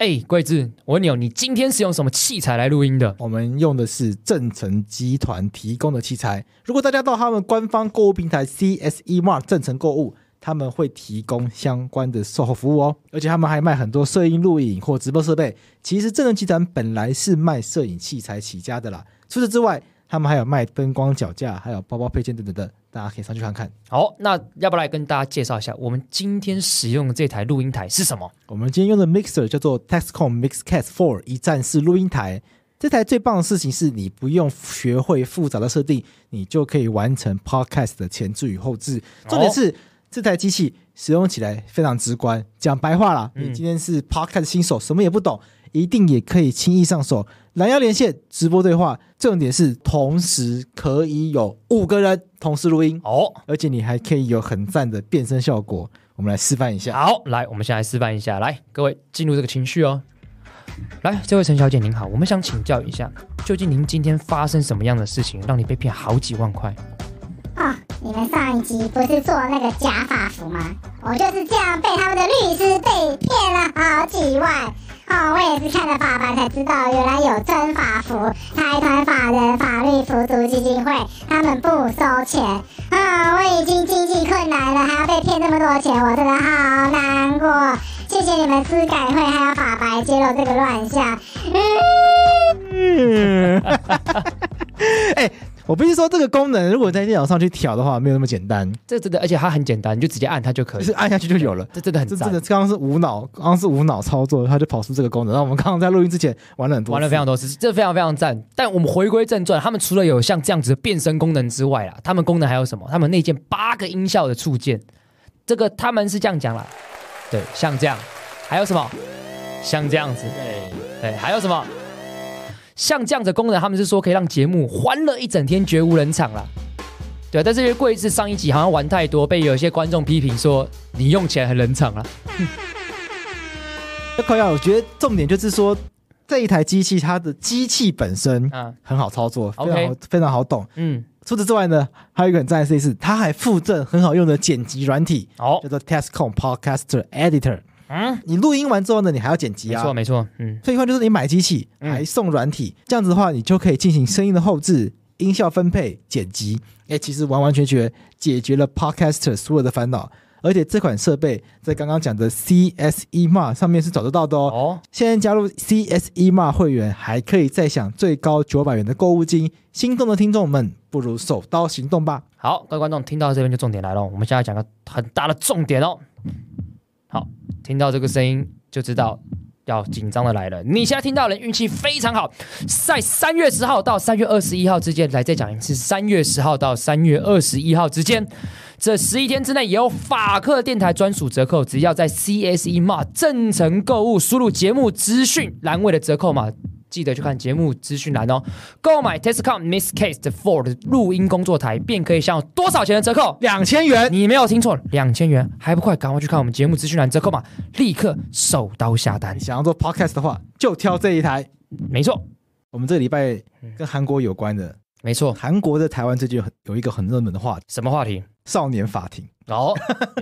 哎，桂智，我问你哦，你今天是用什么器材来录音的？我们用的是正成集团提供的器材。如果大家到他们官方购物平台 CSE Mark 正成购物，他们会提供相关的售后服务哦。而且他们还卖很多摄影、录影或直播设备。其实正成集团本来是卖摄影器材起家的啦。除此之外，他们还有卖灯光脚架，还有包包配件等等的，大家可以上去看看。好，那要不要来跟大家介绍一下，我们今天使用的这台录音台是什么？我们今天用的 mixer 叫做 Texcom MixCast Four 一站式录音台。这台最棒的事情是你不用学会复杂的设定，你就可以完成 podcast 的前置与后置。重点是这台机器使用起来非常直观。讲白话啦，你今天是 podcast 新手，什么也不懂。一定也可以轻易上手，蓝牙连线、直播对话，重点是同时可以有五个人同时录音哦，而且你还可以有很赞的变声效果。我们来示范一下。好，来，我们先来示范一下。来，各位进入这个情绪哦。来，这位陈小姐您好，我们想请教一下，究竟您今天发生什么样的事情，让你被骗好几万块？啊，你们上一集不是做那个假发服吗？我就是这样被他们的律师被骗了好几万。哦，我也是看了法白才知道，原来有真法服、财团法人法律辅助基金会，他们不收钱。啊，我已经经济困难了，还要被骗这么多钱，我真的好难过。谢谢你们司改会还有法白揭露这个乱象。嗯，哎。我必须说，这个功能如果在电脑上去调的话，没有那么简单。这真的，而且它很简单，你就直接按它就可以，是按下去就有了。这真的很，这真的刚刚是无脑，刚刚是无脑操作，它就跑出这个功能。那我们刚刚在录音之前玩了很多，玩了非常多次，这非常非常赞。但我们回归正传，他们除了有像这样子的变声功能之外啦，他们功能还有什么？他们内建八个音效的触键，这个他们是这样讲啦，对，像这样，还有什么？像这样子，对，对，还有什么？像这样的功能，他们是说可以让节目欢乐一整天，绝无人场了。对，但是因为贵是上一集好像玩太多，被有些观众批评说你用起来很冷场了。那靠要，我觉得重点就是说这一台机器它的机器本身啊很好操作，非常好非常好懂。嗯，除此之外呢，还有一个很赞的事情是，它还附赠很好用的剪辑软体，哦，叫做 Testcom Podcaster Editor。嗯，你录音完之后呢，你还要剪辑啊？没错，没错。嗯，所以话就是你买机器还送软体，这样子的话，你就可以进行声音的后置、音效分配、剪辑。哎，其实完完全全解决了 Podcaster 所有的烦恼。而且这款设备在刚刚讲的 CSE Mar 上面是找得到的哦。哦，现在加入 CSE Mar 会员，还可以再享最高九百元的购物金。心动的听众们，不如手刀行动吧！好，各位观众，听到这边就重点来了，我们现在讲个很大的重点哦。好，听到这个声音就知道要紧张的来了。你现在听到的人运气非常好，在三月十号到三月二十一号之间，来再讲一次，三月十号到三月二十一号之间，这十一天之内有法克电台专属折扣，只要在 CSE 码正诚购物输入节目资讯栏位的折扣码。记得去看节目资讯栏哦。购买 Testcom Miss Case 的 Four 的录音工作台，便可以享有多少钱的折扣？两千元！你没有听错，两千元还不快，赶快去看我们节目资讯栏折扣码，立刻手刀下单。想要做 Podcast 的话，就挑这一台。没错，我们这个礼拜跟韩国有关的。没错，韩国在台湾最近很有一个很热门的话题，什么话题？少年法庭。哦，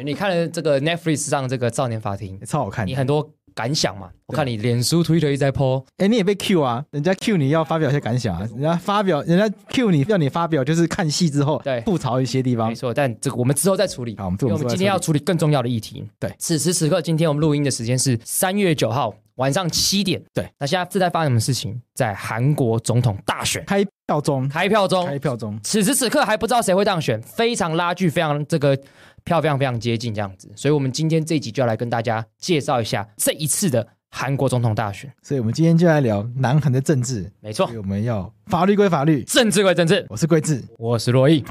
你看了这个 Netflix 上这个少年法庭，超好看。你很多。感想嘛？我看你脸书、推特一直在 po，哎，你也被 Q 啊？人家 Q 你要发表一些感想啊？人家发表，人家 Q 你要你发表，就是看戏之后对吐槽一些地方。没错，但这个我们之后再处理。好，我们我们今天要处理更重要的议题。对，此时此刻，今天我们录音的时间是三月九号晚上七点。对，那现在正在发生什么事情？在韩国总统大选开票中，开票中，开票中。此时此刻还不知道谁会当选，非常拉锯，非常这个票非常非常接近这样子。所以我们今天这一集就要来跟大家介绍一下这一次的。韩国总统大选，所以我们今天就来聊南韩的政治。没错，我们要法律归法律，政治归政治。我是桂智，我是罗毅。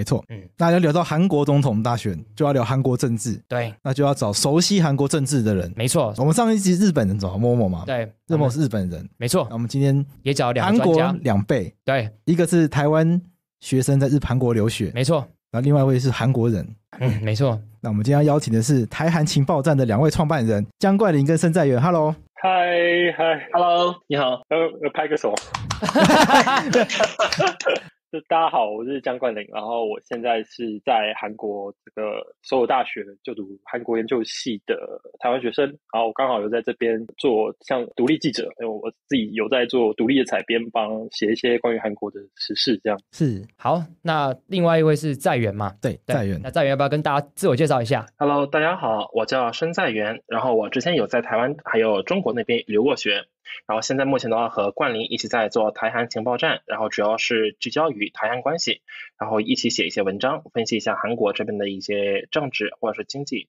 没错，嗯，那要聊到韩国总统大选，就要聊韩国政治，对，那就要找熟悉韩国政治的人。没错，我们上一集日本人找默默嘛，对，默默是日本人，没错。那我们今天也找两韩国两倍，对，一个是台湾学生在日韩国留学，没错，然后另外一位是韩国人，嗯，没错。那我们今天要邀请的是台韩情报站的两位创办人江冠霖跟申在元，Hello，嗨嗨，Hello，你好，呃，拍个手。就大家好，我是江冠霖，然后我现在是在韩国这个首尔大学就读韩国研究系的台湾学生，然后我刚好有在这边做像独立记者，因为我自己有在做独立的采编，帮写一些关于韩国的时事这样。是好，那另外一位是在元嘛？对在元那在元要不要跟大家自我介绍一下？Hello，大家好，我叫申在元，然后我之前有在台湾还有中国那边留过学，然后现在目前的话和冠霖一起在做台韩情报站，然后主要是聚焦于台韩关系，然后一起写一些文章，分析一下韩国这边的一些政治或者是经济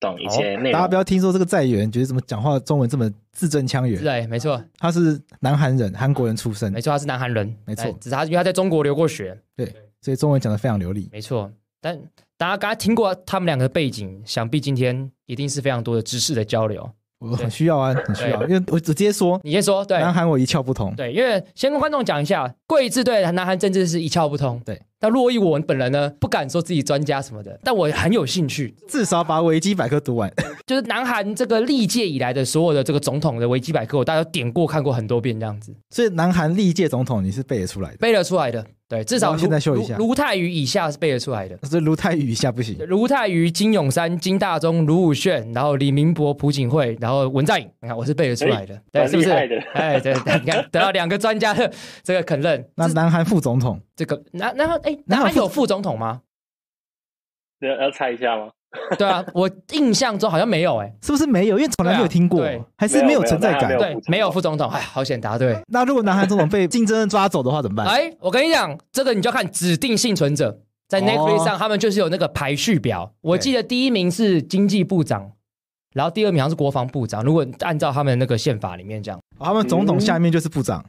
等一些内容。大家不要听说这个在元觉得怎么讲话中文这么字正腔圆，对，没错，他是南韩人，韩国人出身没，错，他是南韩人，没错只是他因为他在中国留过学，对，所以中文讲的非常流利。没错。但大家刚才听过他们两个的背景，想必今天一定是非常多的知识的交流。我很需要啊，很需要，因为我直接说，你先说，对，南韩我一窍不通。对，因为先跟观众讲一下，贵字对南韩政治是一窍不通。对，但洛伊我本人呢，不敢说自己专家什么的，但我很有兴趣。至少把维基百科读完。就是南韩这个历届以来的所有的这个总统的维基百科，我大家都点过看过很多遍这样子，所以南韩历届总统你是背得出来的，背得出来的。对，至少我现在秀一下卢卢泰愚以下是背得出来的。所以卢泰愚以下不行。卢泰愚、金永山、金大中、卢武铉，然后李明博、朴槿惠，然后文在寅，你看我是背得出来的，对，是不是？哎，对，你看得到两个专家的这个肯认。那南韩副总统这个南南韩哎，南南韩副韩有副总统吗？要要猜一下吗？对啊，我印象中好像没有哎、是不是没有？因为从来没有听过还是没有存在感。对，没有副总统，哎，好险答对。那如果南韩总统被竞争人抓走的话怎么办？哎，我跟你讲，这个你就要看指定幸存者，在哦 Netflix 上，他们就是有那个排序表。我记得第一名是经济部长，然后第二名好像是国防部长。如果按照他们那个宪法里面这样，哦他们总统下面就是部长，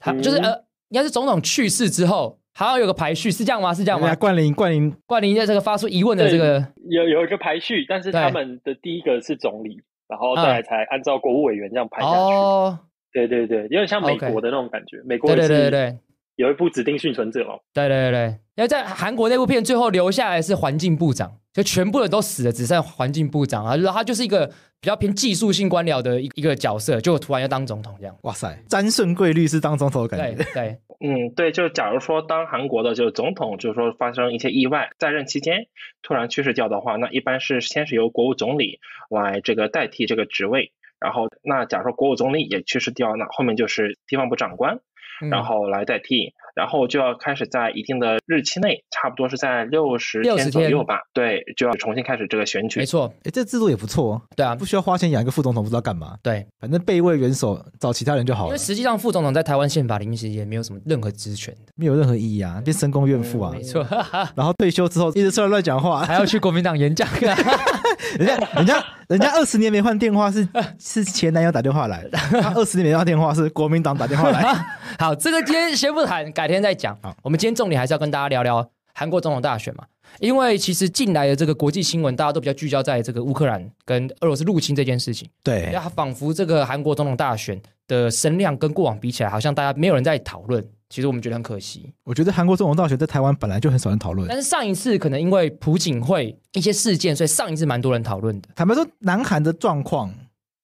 他就是呃，应该是总统去世之后，好像有个排序，是这样吗？是这样吗？冠霖冠霖冠霖在这个发出疑问的这个，有有一个排序，但是他们的第一个是总理，然后再来才按照国务委员这样排下去。哦，对对对，有点像美国的那种感觉。美国对对对对。有一部指定幸存者嘛，对对对对，因为在韩国那部片最后留下来是环境部长，就全部人都死了，只剩环境部长啊，就是他就是一个比较偏技术性官僚的一一个角色，就突然要当总统这样。哇塞，詹顺贵律师当总统的感觉。对对，嗯，对，就假如说当韩国的就总统，就是说发生一些意外，在任期间突然去世掉的话，那一般是先是由国务总理来这个代替这个职位，然后那假如说国务总理也去世掉，那后面就是地方部长官，嗯然后来代替，然后就要开始在一定的日期内，差不多是在六十60天左右吧，对，就要重新开始这个选举没。错，哎，这制度也不错哦，对啊不，需要花钱养一个副总统，不知道干嘛，对，反正备位元首找其他人就好了因为，实际上副总统在台湾宪法里面其实也没有什么任何职权的，没有任何意义啊，变深宫怨妇啊没。错，然后退休之后一直出来乱讲话，还要去国民党演讲，人家人家人家二十年没换电话是 是前男友打电话来，他二十年没换电话是国民党打电话来。好，这个今天先不谈，改天再讲好。我们今天重点还是要跟大家聊聊韩国总统大选嘛，因为其实近来的这个国际新闻，大家都比较聚焦在这个乌克兰跟俄罗斯入侵这件事情。对，那仿佛这个韩国总统大选的声量跟过往比起来，好像大家没有人在讨论。其实我们觉得很可惜。我觉得韩国总统大选在台湾本来就很少人讨论但。是上一次可能因为朴槿惠一些事件，所以上一次蛮多人讨论的。坦白说，南韩的状况，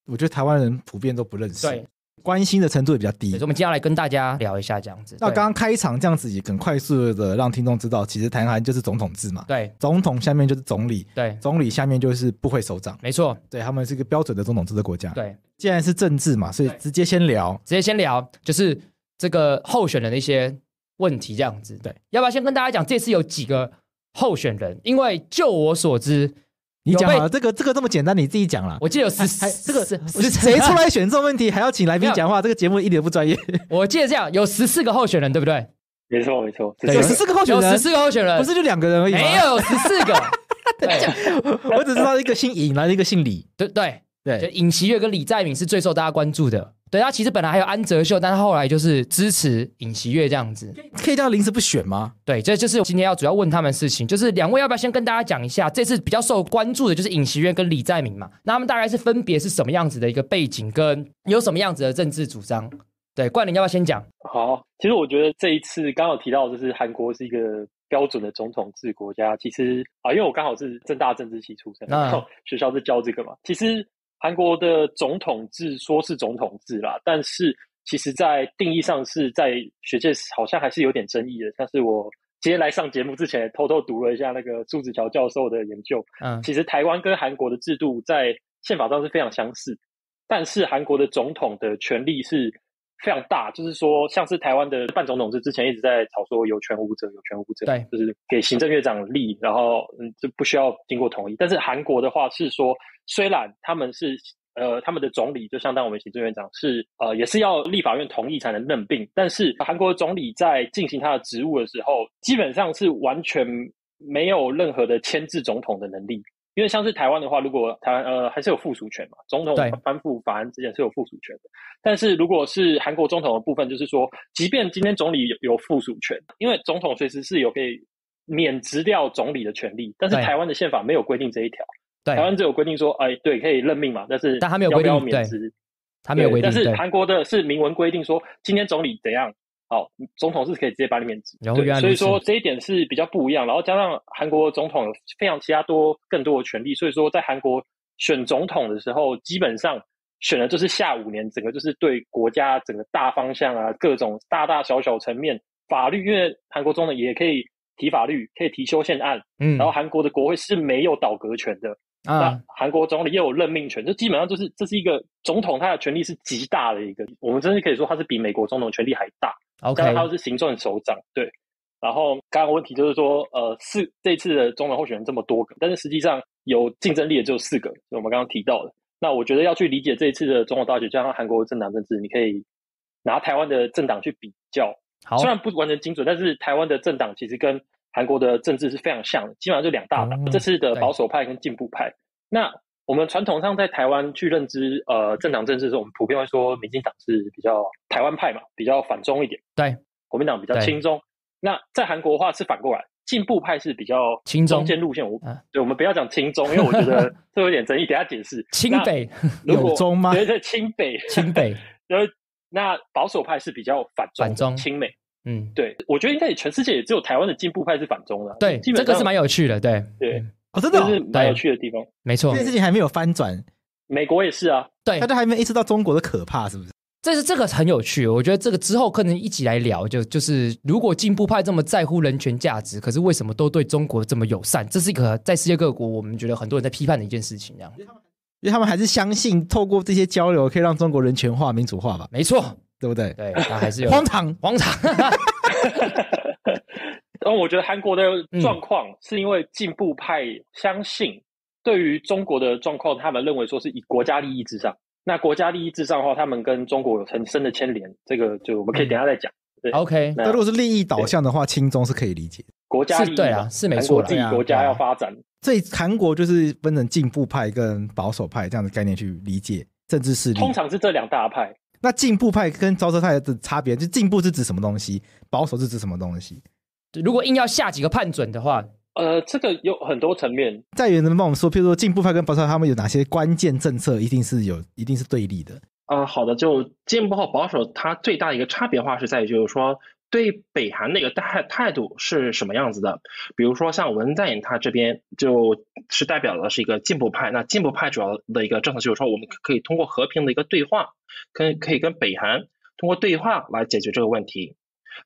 我觉得台湾人普遍都不认识，对，关心的程度也比较低所以。我们接下来跟大家聊一下这样子。那刚刚开场这样子也很快速的让听众知道，其实台湾就是总统制嘛，对总统下面就是总理，对，总理下面就是部会首长，没错，对他们是一个标准的总统制的国家。，对。既然是政治嘛，所以直接先聊。直接先聊，就是这个候选人的一些问题，这样子。对，要不要先跟大家讲这次有几个候选人？因为就我所知，你讲好了，这个这个这么简单，你自己讲了。我记得有十还这个十谁出？来选这种问题，还要请来宾讲话，这个节目一点都不专业。我记得这样，有十四个候选人，对不对？没错没错，对有十四个候选人有十，四个候选人，不是就两个人而已吗？没有，有十四个。对我只知道一个姓尹，然后一个姓李。对对，就对，尹锡悦跟李在明是最受大家关注的。对他其实本来还有安哲秀，但是后来就是支持尹锡悦这样子。可以这样临时不选吗？对，这就是今天要主要问他们的事情，就是两位要不要先跟大家讲一下，这次比较受关注的就是尹锡悦跟李在明嘛，那他们大概是分别是什么样子的一个背景，跟有什么样子的政治主张？对，冠霖要不要先讲？好，其实我觉得这一次刚好提到，就是韩国是一个标准的总统制国家。其实啊，因为我刚好是正大政治系出身，嗯然后学校是教这个嘛。其实韩国的总统制说是总统制啦，但是其实在定义上是在学界好像还是有点争议的。像是我今天来上节目之前，偷偷读了一下那个朱子乔教授的研究，嗯，其实台湾跟韩国的制度在宪法上是非常相似，但是韩国的总统的权力是非常大，就是说，像是台湾的半总统制之前一直在吵说有权无责，有权无责，对，就是给行政院长立，然后嗯就不需要经过同意。但是韩国的话是说，虽然他们是呃他们的总理就相当我们行政院长是呃也是要立法院同意才能任命，但是韩国总理在进行他的职务的时候，基本上是完全没有任何的牵制总统的能力。因为像是台湾的话，如果台湾呃还是有附属权嘛，总统对颁布法案之前是有附属权的。但是如果是韩国总统的部分，就是说，即便今天总理有有附属权，因为总统随时是有可以免职掉总理的权利，但是台湾的宪法没有规定这一条，对台，湾只有规定说，哎，对，可以任命嘛，但是但他没有规定要免职？他没有规定，但是，韩国的是明文规定说，今天总理怎样，好，总统是可以直接把你免职。对所以说这一点是比较不一样。然后加上韩国总统有非常其他多更多的权利，所以说在韩国选总统的时候，基本上选的就是下五年，整个就是对国家整个大方向啊，各种大大小小层面法律，因为韩国总统也可以提法律，可以提修宪案，嗯然后韩国的国会是没有倒阁权的。那啊，韩国总理又有任命权，就基本上就是这是一个总统他的权力是极大的一个，我们真的可以说他是比美国总统权力还大，OK，他是行政首长，对。然后刚刚问题就是说，呃，四这次的中文候选人这么多个，但是实际上有竞争力的只有四个，就我们刚刚提到的。那我觉得要去理解这一次的总统大选，加上韩国的政党政治，你可以拿台湾的政党去比较，好虽，然不完全精准，但是台湾的政党其实跟韩国的政治是非常像的，基本上就两大党。哦这次的保守派跟进步派。那我们传统上在台湾去认知呃政党政治的时候，我们普遍会说民进党是比较台湾派嘛，比较反中一点，对，国民党比较对。亲中。那在韩国的话是反过来，进步派是比较亲中。中间路线。我啊对我们不要讲亲中，因为我觉得这有点争议，等一下解释。清北，有中吗？对对，亲北，清北，然 后那保守派是比较反中的，反中。亲美。嗯，对，我觉得应该也全世界也只有台湾的进步派是反中的啊。对，基本上这个是蛮有趣的，对，对。嗯哦，真的哦、这是蛮有趣的地方。没错这，件事情还没有翻转，美国也是啊，对大，家还没意识到中国的可怕，是不是？这是这个很有趣，我觉得这个之后可能一起来聊，就就是如果进步派这么在乎人权价值，可是为什么都对中国这么友善？这是一个在世界各国我们觉得很多人在批判的一件事情，这样因为他们还是相信透过这些交流可以让中国人权化、民主化吧，没错，对不对？对，但还是有荒唐，荒唐，然后我觉得韩国的嗯状况是因为进步派相信对于中国的状况，他们认为说是以国家利益至上。那国家利益至上的话，他们跟中国有很深的牵连，这个就我们可以等下再讲。对 OK，那那如果是利益导向的话，亲中是可以理解的。国家利益对啊是没韩错啦国自己国家要发展，所以韩国就是分成进步派跟保守派这样的概念去理解政治势力。通常是这两大派。那进步派跟保守派的差别，就进步是指什么东西，保守是指什么东西？如果硬要下几个判准的话，呃，这个有很多层面，在元能帮我们说，譬如说进步派跟保守派他们有哪些关键政策，一定是有，一定是对立的。啊、好的，就进步和保守，它最大的一个差别化是在于，就是说对北韩的一个态态度是什么样子的。比如说像文在寅他这边就是代表的是一个进步派，那进步派主要的一个政策就是说，我们可以通过和平的一个对话，跟可以跟北韩通过对话来解决这个问题。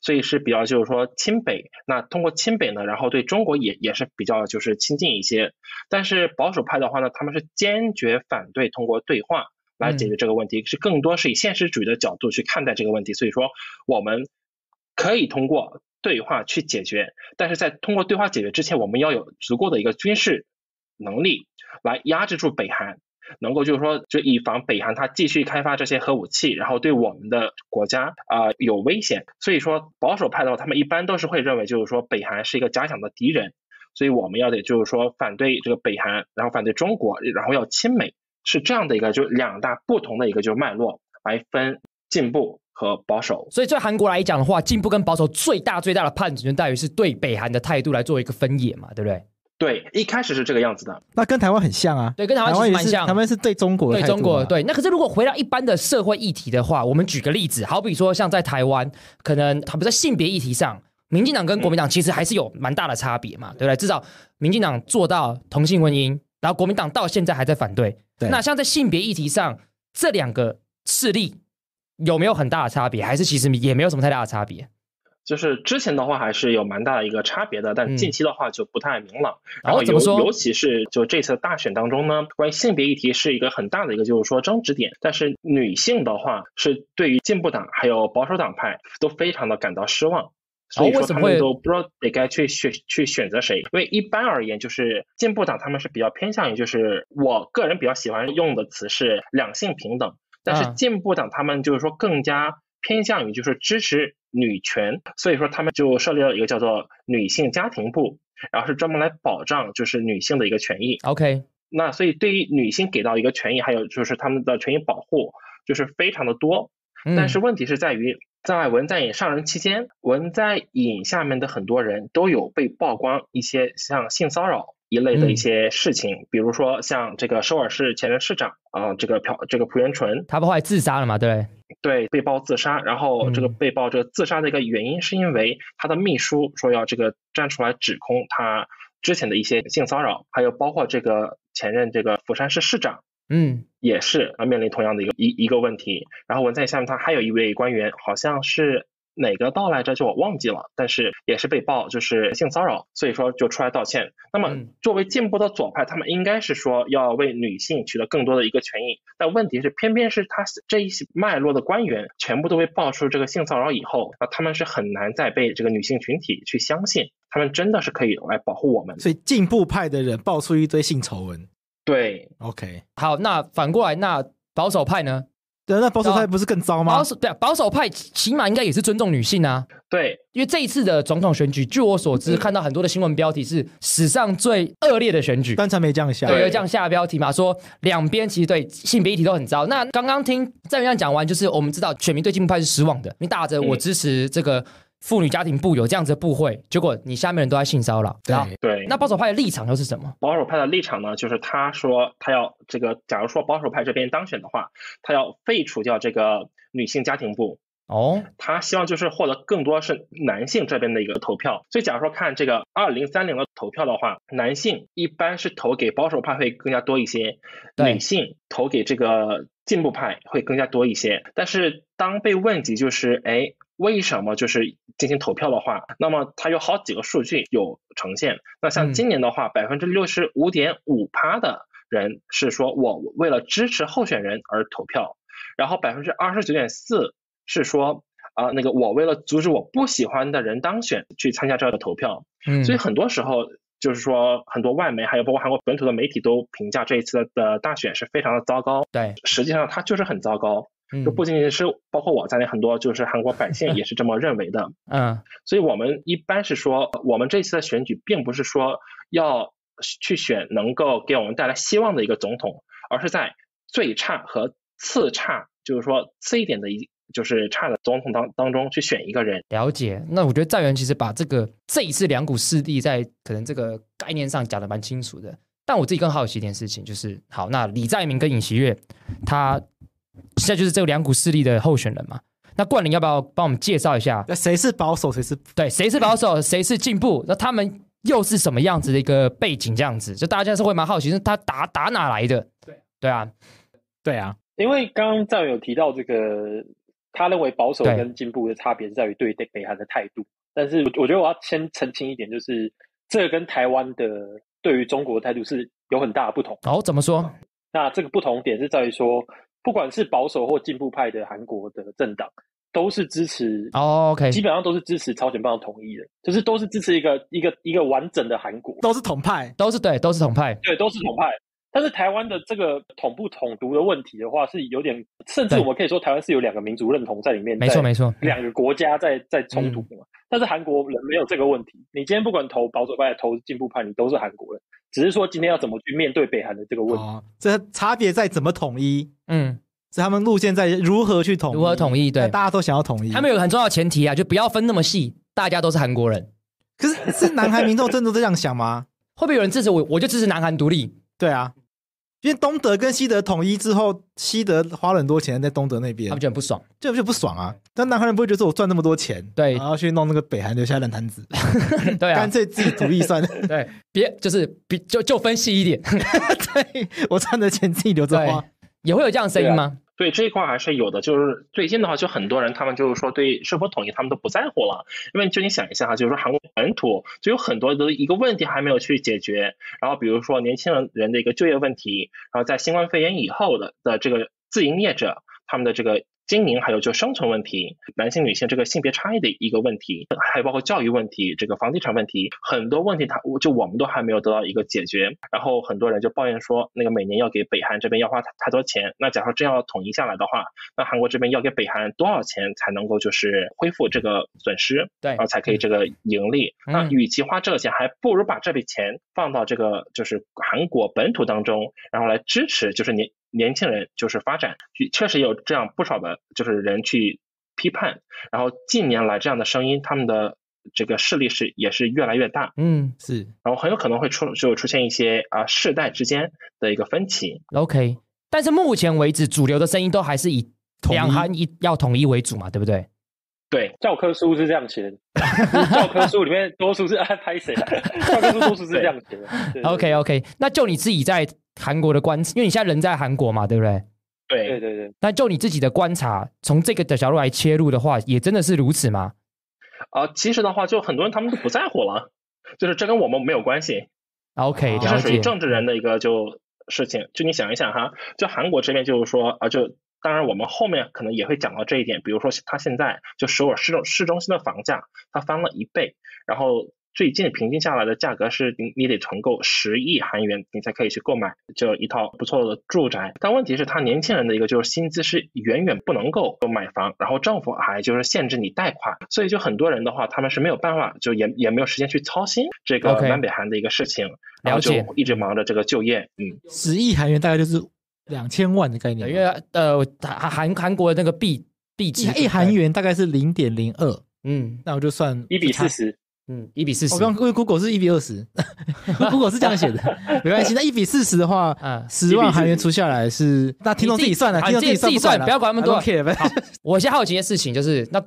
所以是比较就是说亲北，那通过亲北呢，然后对中国也也是比较就是亲近一些。但是保守派的话呢，他们是坚决反对通过对话来解决这个问题，是更多是以现实主义的角度去看待这个问题。所以说，我们可以通过对话去解决，但是在通过对话解决之前，我们要有足够的一个军事能力来压制住北韩。能够就是说，就以防北韩它继续开发这些核武器，然后对我们的国家啊、有危险。所以说，保守派的话，他们一般都是会认为，就是说北韩是一个假想的敌人，所以我们要得就是说反对这个北韩，然后反对中国，然后要亲美，是这样的一个就两大不同的一个就脉络来分进步和保守。所以对韩国来讲的话，进步跟保守最大最大的判准就在于是对北韩的态度来做一个分野嘛，对不对？对，一开始是这个样子的。那跟台湾很像啊，对，跟台湾其实也是，蛮像。台湾是对中国的对中国对，那可是如果回到一般的社会议题的话，我们举个例子，好比说像在台湾，可能他们在性别议题上，民进党跟国民党其实还是有蛮大的差别嘛，对不对？至少民进党做到同性婚姻，然后国民党到现在还在反对。对那像在性别议题上，这两个势力有没有很大的差别？还是其实也没有什么太大的差别？就是之前的话还是有蛮大的一个差别的，但近期的话就不太明朗。然后尤尤其是就这次大选当中呢，关于性别议题是一个很大的一个就是说争执点。但是女性的话是对于进步党还有保守党派都非常的感到失望。所以说他们都不知道得该去选去选择谁，因为一般而言，就是进步党他们是比较偏向于，就是我个人比较喜欢用的词是两性平等，但是啊进步党他们就是说更加偏向于就是支持女权，所以说他们就设立了一个叫做女性家庭部，然后是专门来保障就是女性的一个权益。OK，那所以对于女性给到一个权益，还有就是他们的权益保护，就是非常的多。嗯但是问题是在于，在文在寅上任期间，文在寅下面的很多人都有被曝光一些像性骚扰一类的一些事情，比如说像这个首尔市前任市长啊、这个朴这个朴元淳，他不后来自杀了嘛？对对？被曝自杀，然后这个嗯被曝这个自杀的一个原因是因为他的秘书说要这个站出来指控他之前的一些性骚扰，还有包括这个前任这个釜山市市长嗯，也是啊面临同样的一个一一个问题。然后文在寅下面他还有一位官员，好像是哪个道来着，就我忘记了，但是也是被曝就是性骚扰，所以说就出来道歉。那么嗯作为进步的左派，他们应该是说要为女性取得更多的一个权益，但问题是偏偏是他这一些脉络的官员全部都被爆出这个性骚扰以后，那他们是很难再被这个女性群体去相信，他们真的是可以来保护我们。所以进步派的人爆出一堆性丑闻。对，OK，好，那反过来，那保守派呢？对，那保守派不是更糟吗保？守对啊，保守派起码应该也是尊重女性啊。对，因为这一次的总统选举，据我所知，看到很多的新闻标题是史上最恶劣的选举。刚才没这样下，有这样下标题嘛，说两边其实对性别议题都很糟。那刚刚听郑元亮讲完，就是我们知道选民对进步派是失望的，你打着我支持这个妇女家庭部有这样子的部会，结果你下面人都在性骚扰。对然后对，那保守派的立场又是什么？保守派的立场呢，就是他说他要这个，假如说保守派这边当选的话，他要废除掉这个女性家庭部，哦，他希望就是获得更多是男性这边的一个投票。所以假如说看这个二零三零的投票的话，男性一般是投给保守派会更加多一些，女性投给这个进步派会更加多一些。但是当被问及就是哎。为什么就是进行投票的话，那么它有好几个数据有呈现。那嗯像今年的话，百分之六十五点五趴的人是说我为了支持候选人而投票，然后百分之二十九点四是说啊、那个我为了阻止我不喜欢的人当选去参加这样的投票。嗯所以很多时候就是说，很多外媒还有包括韩国本土的媒体都评价这一次的大选是非常的糟糕。对，实际上它就是很糟糕，嗯就不仅仅是包括我在内，很多就是韩国百姓也是这么认为的。嗯所以我们一般是说，我们这次的选举并不是说要去选能够给我们带来希望的一个总统，而是在最差和次差，就是说次一点的一就是差的总统当当中去选一个人。了解。那我觉得在元其实把这个这一次两股势力在可能这个概念上讲的蛮清楚的。但我自己更好奇一件事情，就是好，那李在明跟尹锡悦，他现在就是这两股势力的候选人嘛。那冠霖要不要帮我们介绍一下？那谁是保守，谁是对，谁是保守，谁是进步？那他们又是什么样子的一个背景？这样子，就大家是会蛮好奇，是他打打哪来的？对对啊，对啊？因为刚刚赵有提到这个，他认为保守跟进步的差别是在于对北韩的态度。但是我我觉得我要先澄清一点，就是这个跟台湾的对于中国的态度是有很大的不同。哦，怎么说？那这个不同点是在于说，不管是保守或进步派的韩国的政党，都是支持哦，OK，基本上都是支持朝鲜半岛统一的，就是都是支持一个一个一个完整的韩国，都是统派，都是对，都是统派。对，都是统派。但是台湾的这个统不统独的问题的话，是有点，甚至我们可以说台湾是有两个民族认同在里面，没错，没错。两个国家在在冲突。但是韩国人没有这个问题，你今天不管投保守派、投进步派，你都是韩国人，只是说今天要怎么去面对北韩的这个问题。哦，这差别在怎么统一，嗯，是他们路线在如何去统一，如何统一？对，大家都想要统一，他们有个很重要的前提啊，就不要分那么细，大家都是韩国人。可是是南韩民众真的都这样想吗？会不会有人支持我？我就支持南韩独立。对啊，因为东德跟西德统一之后，西德花了很多钱在东德那边他们，觉得不爽。这就不爽啊。但南韩人不会觉得说我赚那么多钱，对然后去弄那个北韩留下烂摊子，对啊干，脆自己独立算了。对，别就是比就就分析一点。对我赚的钱自己留着花。也会有这样的声音吗？对这一块还是有的，就是最近的话，就很多人他们就是说对是否统一他们都不在乎了，因为就你想一下哈，就是说韩国本土就有很多的一个问题还没有去解决，然后比如说年轻人人的一个就业问题，然后在新冠肺炎以后的的这个自营业者他们的这个。经营还有就生存问题，男性女性这个性别差异的一个问题，还有包括教育问题，这个房地产问题，很多问题他就我们都还没有得到一个解决。然后很多人就抱怨说，那个每年要给北韩这边要花太多钱。那假如真要统一下来的话，那韩国这边要给北韩多少钱才能够就是恢复这个损失？对，然后才可以这个盈利。那与其花这个钱，还不如把这笔钱放到这个就是韩国本土当中，然后来支持就是你。年轻人就是发展，确实有这样不少的，就是人去批判。然后近年来这样的声音，他们的这个势力是也是越来越大。嗯，是。然后很有可能会出就出现一些啊世代之间的一个分歧。OK，但是目前为止，主流的声音都还是以两韩一要统一为主嘛，对不对？对，教科书是这样写的，教科书里面多数是 安排谁？教科书多数是这样写的。OK OK，那就你自己在。韩国的观，因为你现在人在韩国嘛，对不对？对对对对。那就你自己的观察，从这个的角度来切入的话，也真的是如此吗？啊，其实的话，就很多人他们都不在乎了，就是这跟我们没有关系。OK，这是属于政治人的一个就事情。就你想一想哈，就韩国这边就是说啊，就当然我们后面可能也会讲到这一点，比如说他现在就首尔市中市中心的房价，它翻了一倍，然后。最近平均下来的价格是你你得存够十亿韩元，你才可以去购买这一套不错的住宅。但问题是，他年轻人的一个就是薪资是远远不能够买房，然后政府还就是限制你贷款，所以就很多人的话，他们是没有办法，就也也没有时间去操心这个南北韩的一个事情，然后就一直忙着这个就业。嗯，十亿韩元大概就是两千万的概念，因为呃韩韩韩国的那个币币值一韩元大概是零点零二，嗯，那我就算一比四十。嗯，一比四十。我刚因为 Google 是一比二十，Google 是这样写的，没关系。那一比四十的话，啊，十万韩元出下来是，那听众自己算了，听众自己算，不要管那么多。好，我先好奇一件事情，就是，那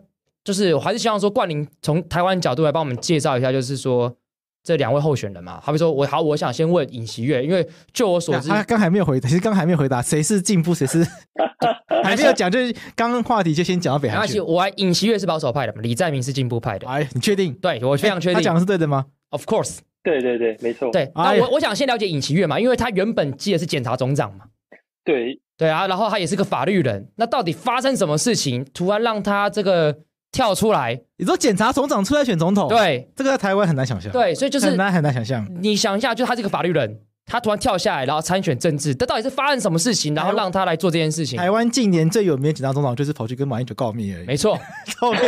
就是我还是希望说，冠霖从台湾角度来帮我们介绍一下，就是说。这两位候选人嘛，好比说，我好，我想先问尹锡悦，因为就我所知，他刚还没有回答，其实刚还没有回答，谁是进步，谁是 还没有讲，就是刚刚话题就先讲到北韩去。我尹锡悦是保守派的嘛，李在明是进步派的。哎，你确定？对我非常确定。他讲的是对的吗？Of course，对对对，没错。对，那我我想先了解尹锡悦嘛，因为他原本记得是检察总长嘛。对对啊，然后他也是个法律人，那到底发生什么事情，突然让他这个？跳出来，你说检察总长出来选总统，对，这个在台湾很难想象。对，所以就是很难很难想象。你想一下，就是他这个法律人，他突然跳下来，然后参选政治，这到底是发生什么事情，然后让他来做这件事情？台湾近年最有名的检察总长就是跑去跟马英九告密而已。没错，告密，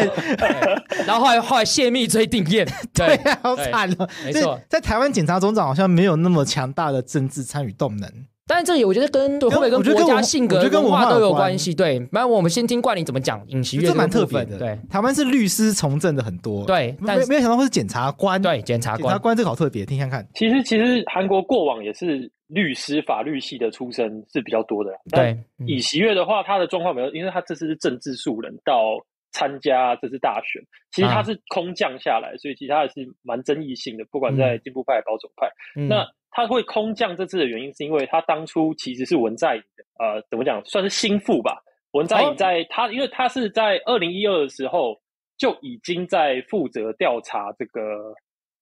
然后后来后来泄密追定验，对，好惨哦。没错，在台湾检察总长好像没有那么强大的政治参与动能。但是这里我觉得跟会不会跟国家性格、文化都有关系。对，那我们先听冠霖怎么讲尹锡悦这蛮特别的。对，台湾是律师从政的很多。对，没没有想到会是检察官。对，检察官。检察官这个好特别，听看看。其实其实韩国过往也是律师、法律系的出身是比较多的。对，尹锡悦的话，他的状况没有，因为他这次是政治素人到参加这次大选，其实他是空降下来，所以其他的是蛮争议性的，不管在进步派、保守派。那他会空降这次的原因，是因为他当初其实是文在寅的，呃，怎么讲，算是心腹吧。文在寅在他，因为他是在二零一二的时候就已经在负责调查这个。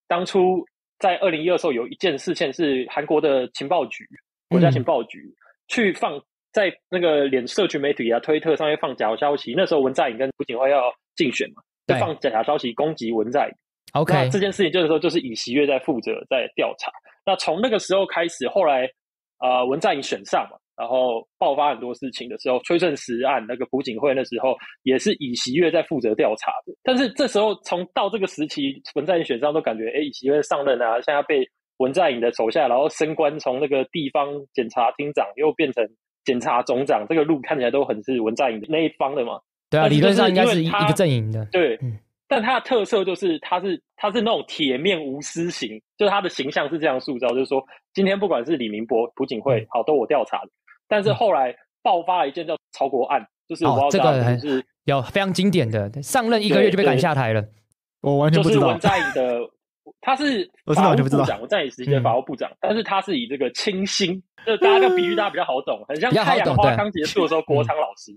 当初在二零一二时候，有一件事情是韩国的情报局，国家情报局去放在那个脸社群媒体啊、推特上面放假消息。那时候文在寅跟朴槿惠要竞选嘛，就放假消息攻击文在寅。OK，这件事情就是说，就是尹锡悦在负责在调查。那从那个时候开始，后来啊文在寅选上嘛，然后爆发很多事情的时候，崔顺实案那个朴槿惠那时候也是尹锡悦在负责调查的。但是这时候从到这个时期，文在寅选上都感觉，哎，尹锡悦上任啊，现在被文在寅的手下，然后升官从那个地方检察厅长又变成检察总长，这个路看起来都很是文在寅的那一方的嘛。对啊，理论上应该是一个阵营的。对。但他的特色就是，他是他是那种铁面无私型，就是他的形象是这样塑造，就是说，今天不管是李明博、朴槿惠，好都我调查的，但是后来爆发了一件叫曹国案，就是我这个是有非常经典的，上任一个月就被赶下台了，我完全不知道。文在寅的他是法务部长，文在寅时期的法务部长，但是他是以这个清新就大家就比喻大家比较好懂，很像太阳花刚结束的时候，国昌老师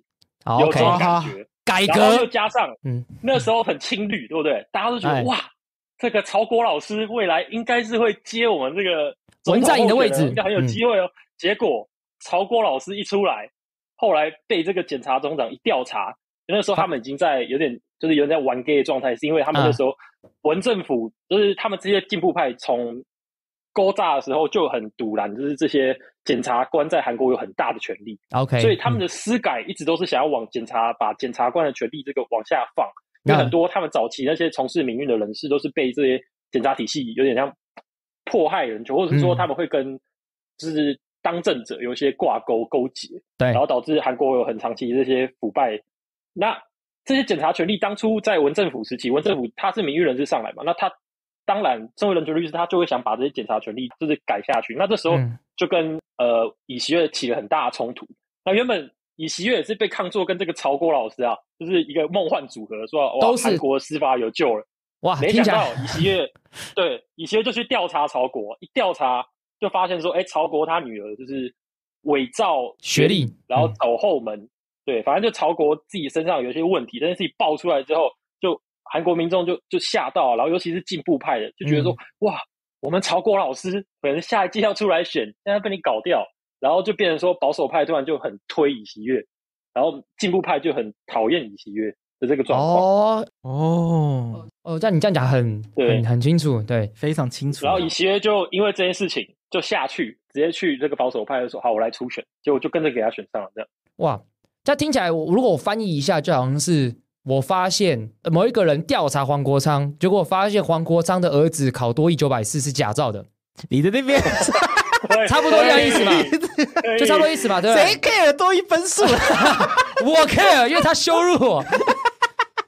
有这种感觉。改然后又，加上，嗯。那时候很青绿，对不对？大家都觉哎。得哇，这个曹国老师未来应该是会接我们这个总统文在寅的位置。应该很有嗯机会哦。结果曹国老师一出来，后来被这个检察总长一调查，那时候他们已经在有点就是有点在玩 gay 的状态，是因为他们那时候文政府就是他们这些进步派从勾诈的时候就很堵拦，就是这些检察官在韩国有很大的权利，，OK，所以他们的私改一直都是想要往检察把检察官的权力这个往下放，因为很多他们早期那些从事民运的人士都是被这些检察体系有点像迫害人权，或者是说嗯他们会跟就是当政者有一些挂钩勾结，对。然后导致韩国有很长期这些腐败。那这些检察权力当初在文政府时期，文政府他是名誉人士上来嘛，那他当然身为人权律师，他就会想把这些检察权利就是改下去。那这时候嗯就跟、呃尹锡悦起了很大的冲突。那原本尹锡悦也是被抗作跟这个曹国老师啊，就是一个梦幻组合，说哇都是韩国司法有救了。哇，没想到尹锡悦对尹锡悦就去调查曹国，一调查就发现说，哎，曹国他女儿就是伪造学历然后嗯走后门，对，反正就曹国自己身上有一些问题，但是自己爆出来之后，就韩国民众就就吓到，然后尤其是进步派的就觉得说，哇，我们曹国老师可能下一届要出来选，现在被你搞掉，然后就变成说保守派突然就很推尹锡悦，然后进步派就很讨厌尹锡悦的这个状况。哦哦，哦，这样你这样讲很对很很清楚，对，非常清楚。然后尹锡悦就因为这件事情就下去，直接去这个保守派就说好，我来初选，结果就跟着给他选上了，这样。哇，这样听起来，我如果我翻译一下，就好像是我发现呃某一个人调查黄国昌，结果发现黄国昌的儿子考多一九百四是假造的，你的那边差不多这样意思嘛，就差不多意思嘛，对不谁？care 多一分数？我 care，因为他羞辱我。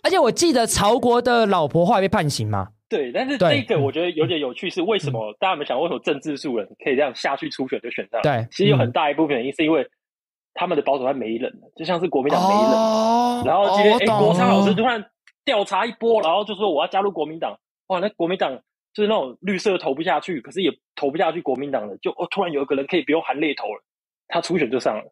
而且我记得曹国的老婆后来被判刑嘛，对，但是对。这个我觉得有点有趣，是为什么大家有没有想过，为什么政治素人可以这样下去初选就选上？对。其实有嗯。很大一部分原因是因为他们的保守派没人了，就像是国民党没人，哦然后今天哎、哦国昌老师突然调查一波，然后就说我要加入国民党，哇，那国民党就是那种绿色投不下去，可是也投不下去国民党的，就哦突然有一个人可以不用含泪投了，他初选就上了，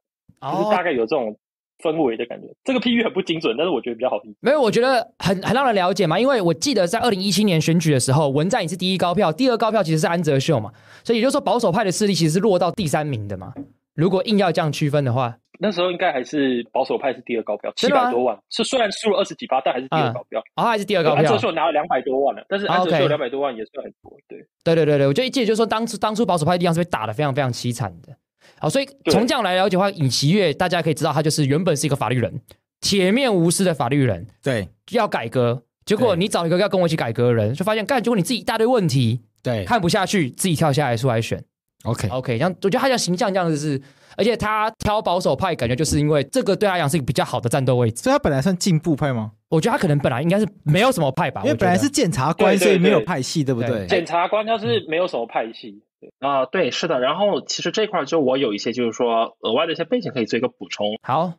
就是哦大概有这种氛围的感觉。这个譬喻很不精准，但是我觉得比较好理解。没有，我觉得很很让人了解嘛，因为我记得在二零一七年选举的时候，文在寅是第一高票，第二高票其实是安哲秀嘛，所以也就是说保守派的势力其实是落到第三名的嘛。如果硬要这样区分的话，那时候应该还是保守派是第二高票，七百多万，是虽然输了二十几趴，但还是第二高票。哦，还是第二高票安哲。秀拿了两百多万了，但是安哲啊秀两百多万也算很多，对。对对对对，我就记得就是说当初当初保守派力量是被打得非常非常凄惨的。好，所以从这样来了解的话，尹锡悦大家可以知道，他就是原本是一个法律人，铁面无私的法律人，对要改革。结果你找一个要跟我一起改革的人，就发现干，结果你自己一大堆问题，对看不下去，自己跳下来出来选。，OK，OK，这样我觉得他的形象这样子是，而且他挑保守派，感觉就是因为这个对他来讲是一个比较好的战斗位置。所以他本来算进步派吗？我觉得他可能本来应该是没有什么派吧，因为本来是检察官，所以没有派系，对不对？检察官他是没有什么派系，对啊、对，是的。然后其实这块就我有一些就是说额外的一些背景可以做一个补充，好，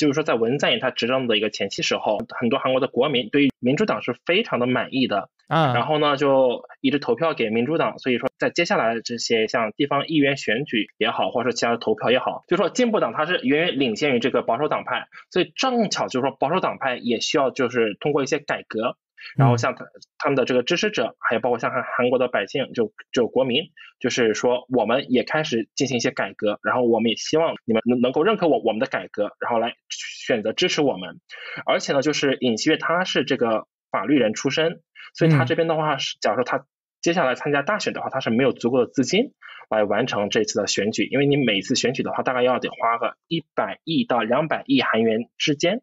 就是说在文在寅他执政的一个前期时候，很多韩国的国民对于民主党是非常的满意的，啊，然后呢就一直投票给民主党。所以说在接下来的这些像地方议员选举也好，或者说其他的投票也好，就说进步党它是远远领先于这个保守党派，所以正巧就是说保守党派也需要就是通过一些改革。然后像他他们的这个支持者，还有包括像韩韩国的百姓，就就国民，就是说我们也开始进行一些改革，然后我们也希望你们能能够认可我我们的改革，然后来选择支持我们。而且呢，就是尹锡悦他是这个法律人出身，所以他嗯这边的话是，假如说他接下来参加大选的话，他是没有足够的资金来完成这次的选举，因为你每次选举的话，大概要得花个一百亿到两百亿韩元之间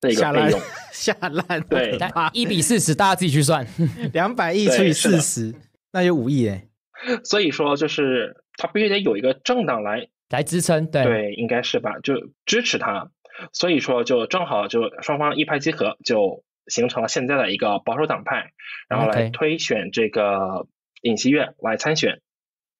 的一个下烂费用。下烂，对但一比四十，大家自己去算。两百亿除以四十，那就五亿哎。所以说，就是他必须得有一个政党来来支撑，对，对，应该是吧？就支持他，所以说就正好就双方一拍即合，就形成了现在的一个保守党派，然后来推选这个尹锡悦来参选。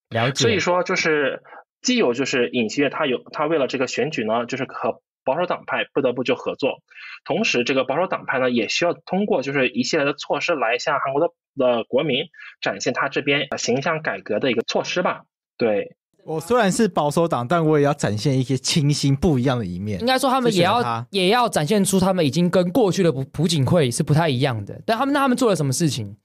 了解。所以说，就是既有就是尹锡悦他有他为了这个选举呢，就是和保守党派不得不就合作，同时这个保守党派呢也需要通过就是一系列的措施来向韩国的的国民展现他这边呃形象改革的一个措施吧。对，我虽然是保守党，但我也要展现一些清新不一样的一面应。该说他们也要也要展现出他们已经跟过去的朴朴槿惠是不太一样的。但他们那他们做了什么事情？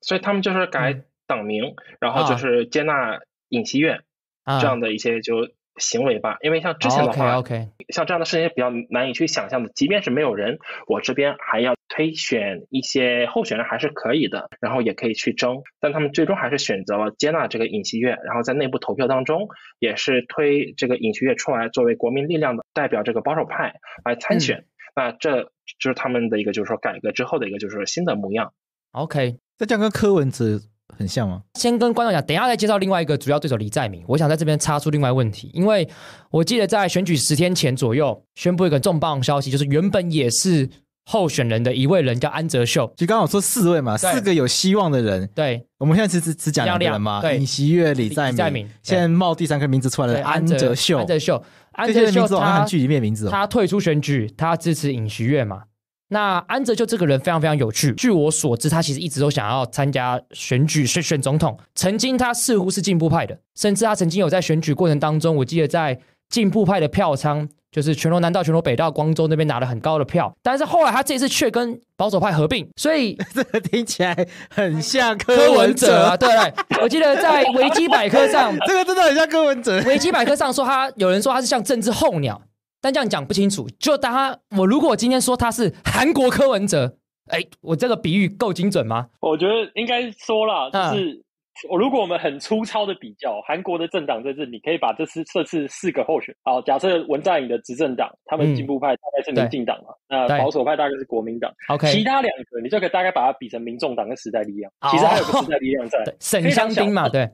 所以他们就是改党名，然后就是接纳尹锡悦啊这样的一些就行为吧。因为像之前的话，OK，像这样的事情比较难以去想象的。即便是没有人，我这边还要推选一些候选人还是可以的，然后也可以去争。但他们最终还是选择了接纳这个尹锡悦，然后在内部投票当中也是推这个尹锡悦出来作为国民力量的代表这个保守派来参选。那这就是他们的一个就是说改革之后的一个就是新的模样。OK，这这样跟柯文哲很像吗？先跟观众讲，等一下再介绍另外一个主要对手李在明。我想在这边插出另外问题，因为我记得在选举十天前左右宣布一个重磅消息，就是原本也是候选人的一位人叫安哲秀，就刚好说四位嘛，四个有希望的人。对我们现在只只只讲两个人嘛，对尹锡悦、李在明李在明，现在冒第三个名字出来对，了，安哲秀安。哲秀，安哲秀他韩剧里面名字哦。他退出选举，他支持尹锡悦嘛。那安哲就这个人非常非常有趣。据我所知，他其实一直都想要参加选举，选选总统。曾经他似乎是进步派的，甚至他曾经有在选举过程当中，我记得在进步派的票仓，就是全罗南道、全罗北道、光州那边拿了很高的票。但是后来他这次却跟保守派合并，所以 这个听起来很像柯柯文文哲啊，对对，我记得在维基百科上，这个真的很像柯文哲。维基百科上说他有人说他是像政治候鸟，但这样讲不清楚。就当他我如果今天说他是韩国柯文哲，哎，我这个比喻够精准吗？我觉得应该说啦，嗯就是我如果我们很粗糙的比较韩国的政党政治，你可以把这次这次四个候选，好，假设文在寅的执政党，他们嗯进步派大概是民进党嘛，那对保守派大概是国民党，OK，其他两个你就可以大概把它比成民众党跟时代力量哦，其实还有个时代力量在，对沈香丁嘛，对，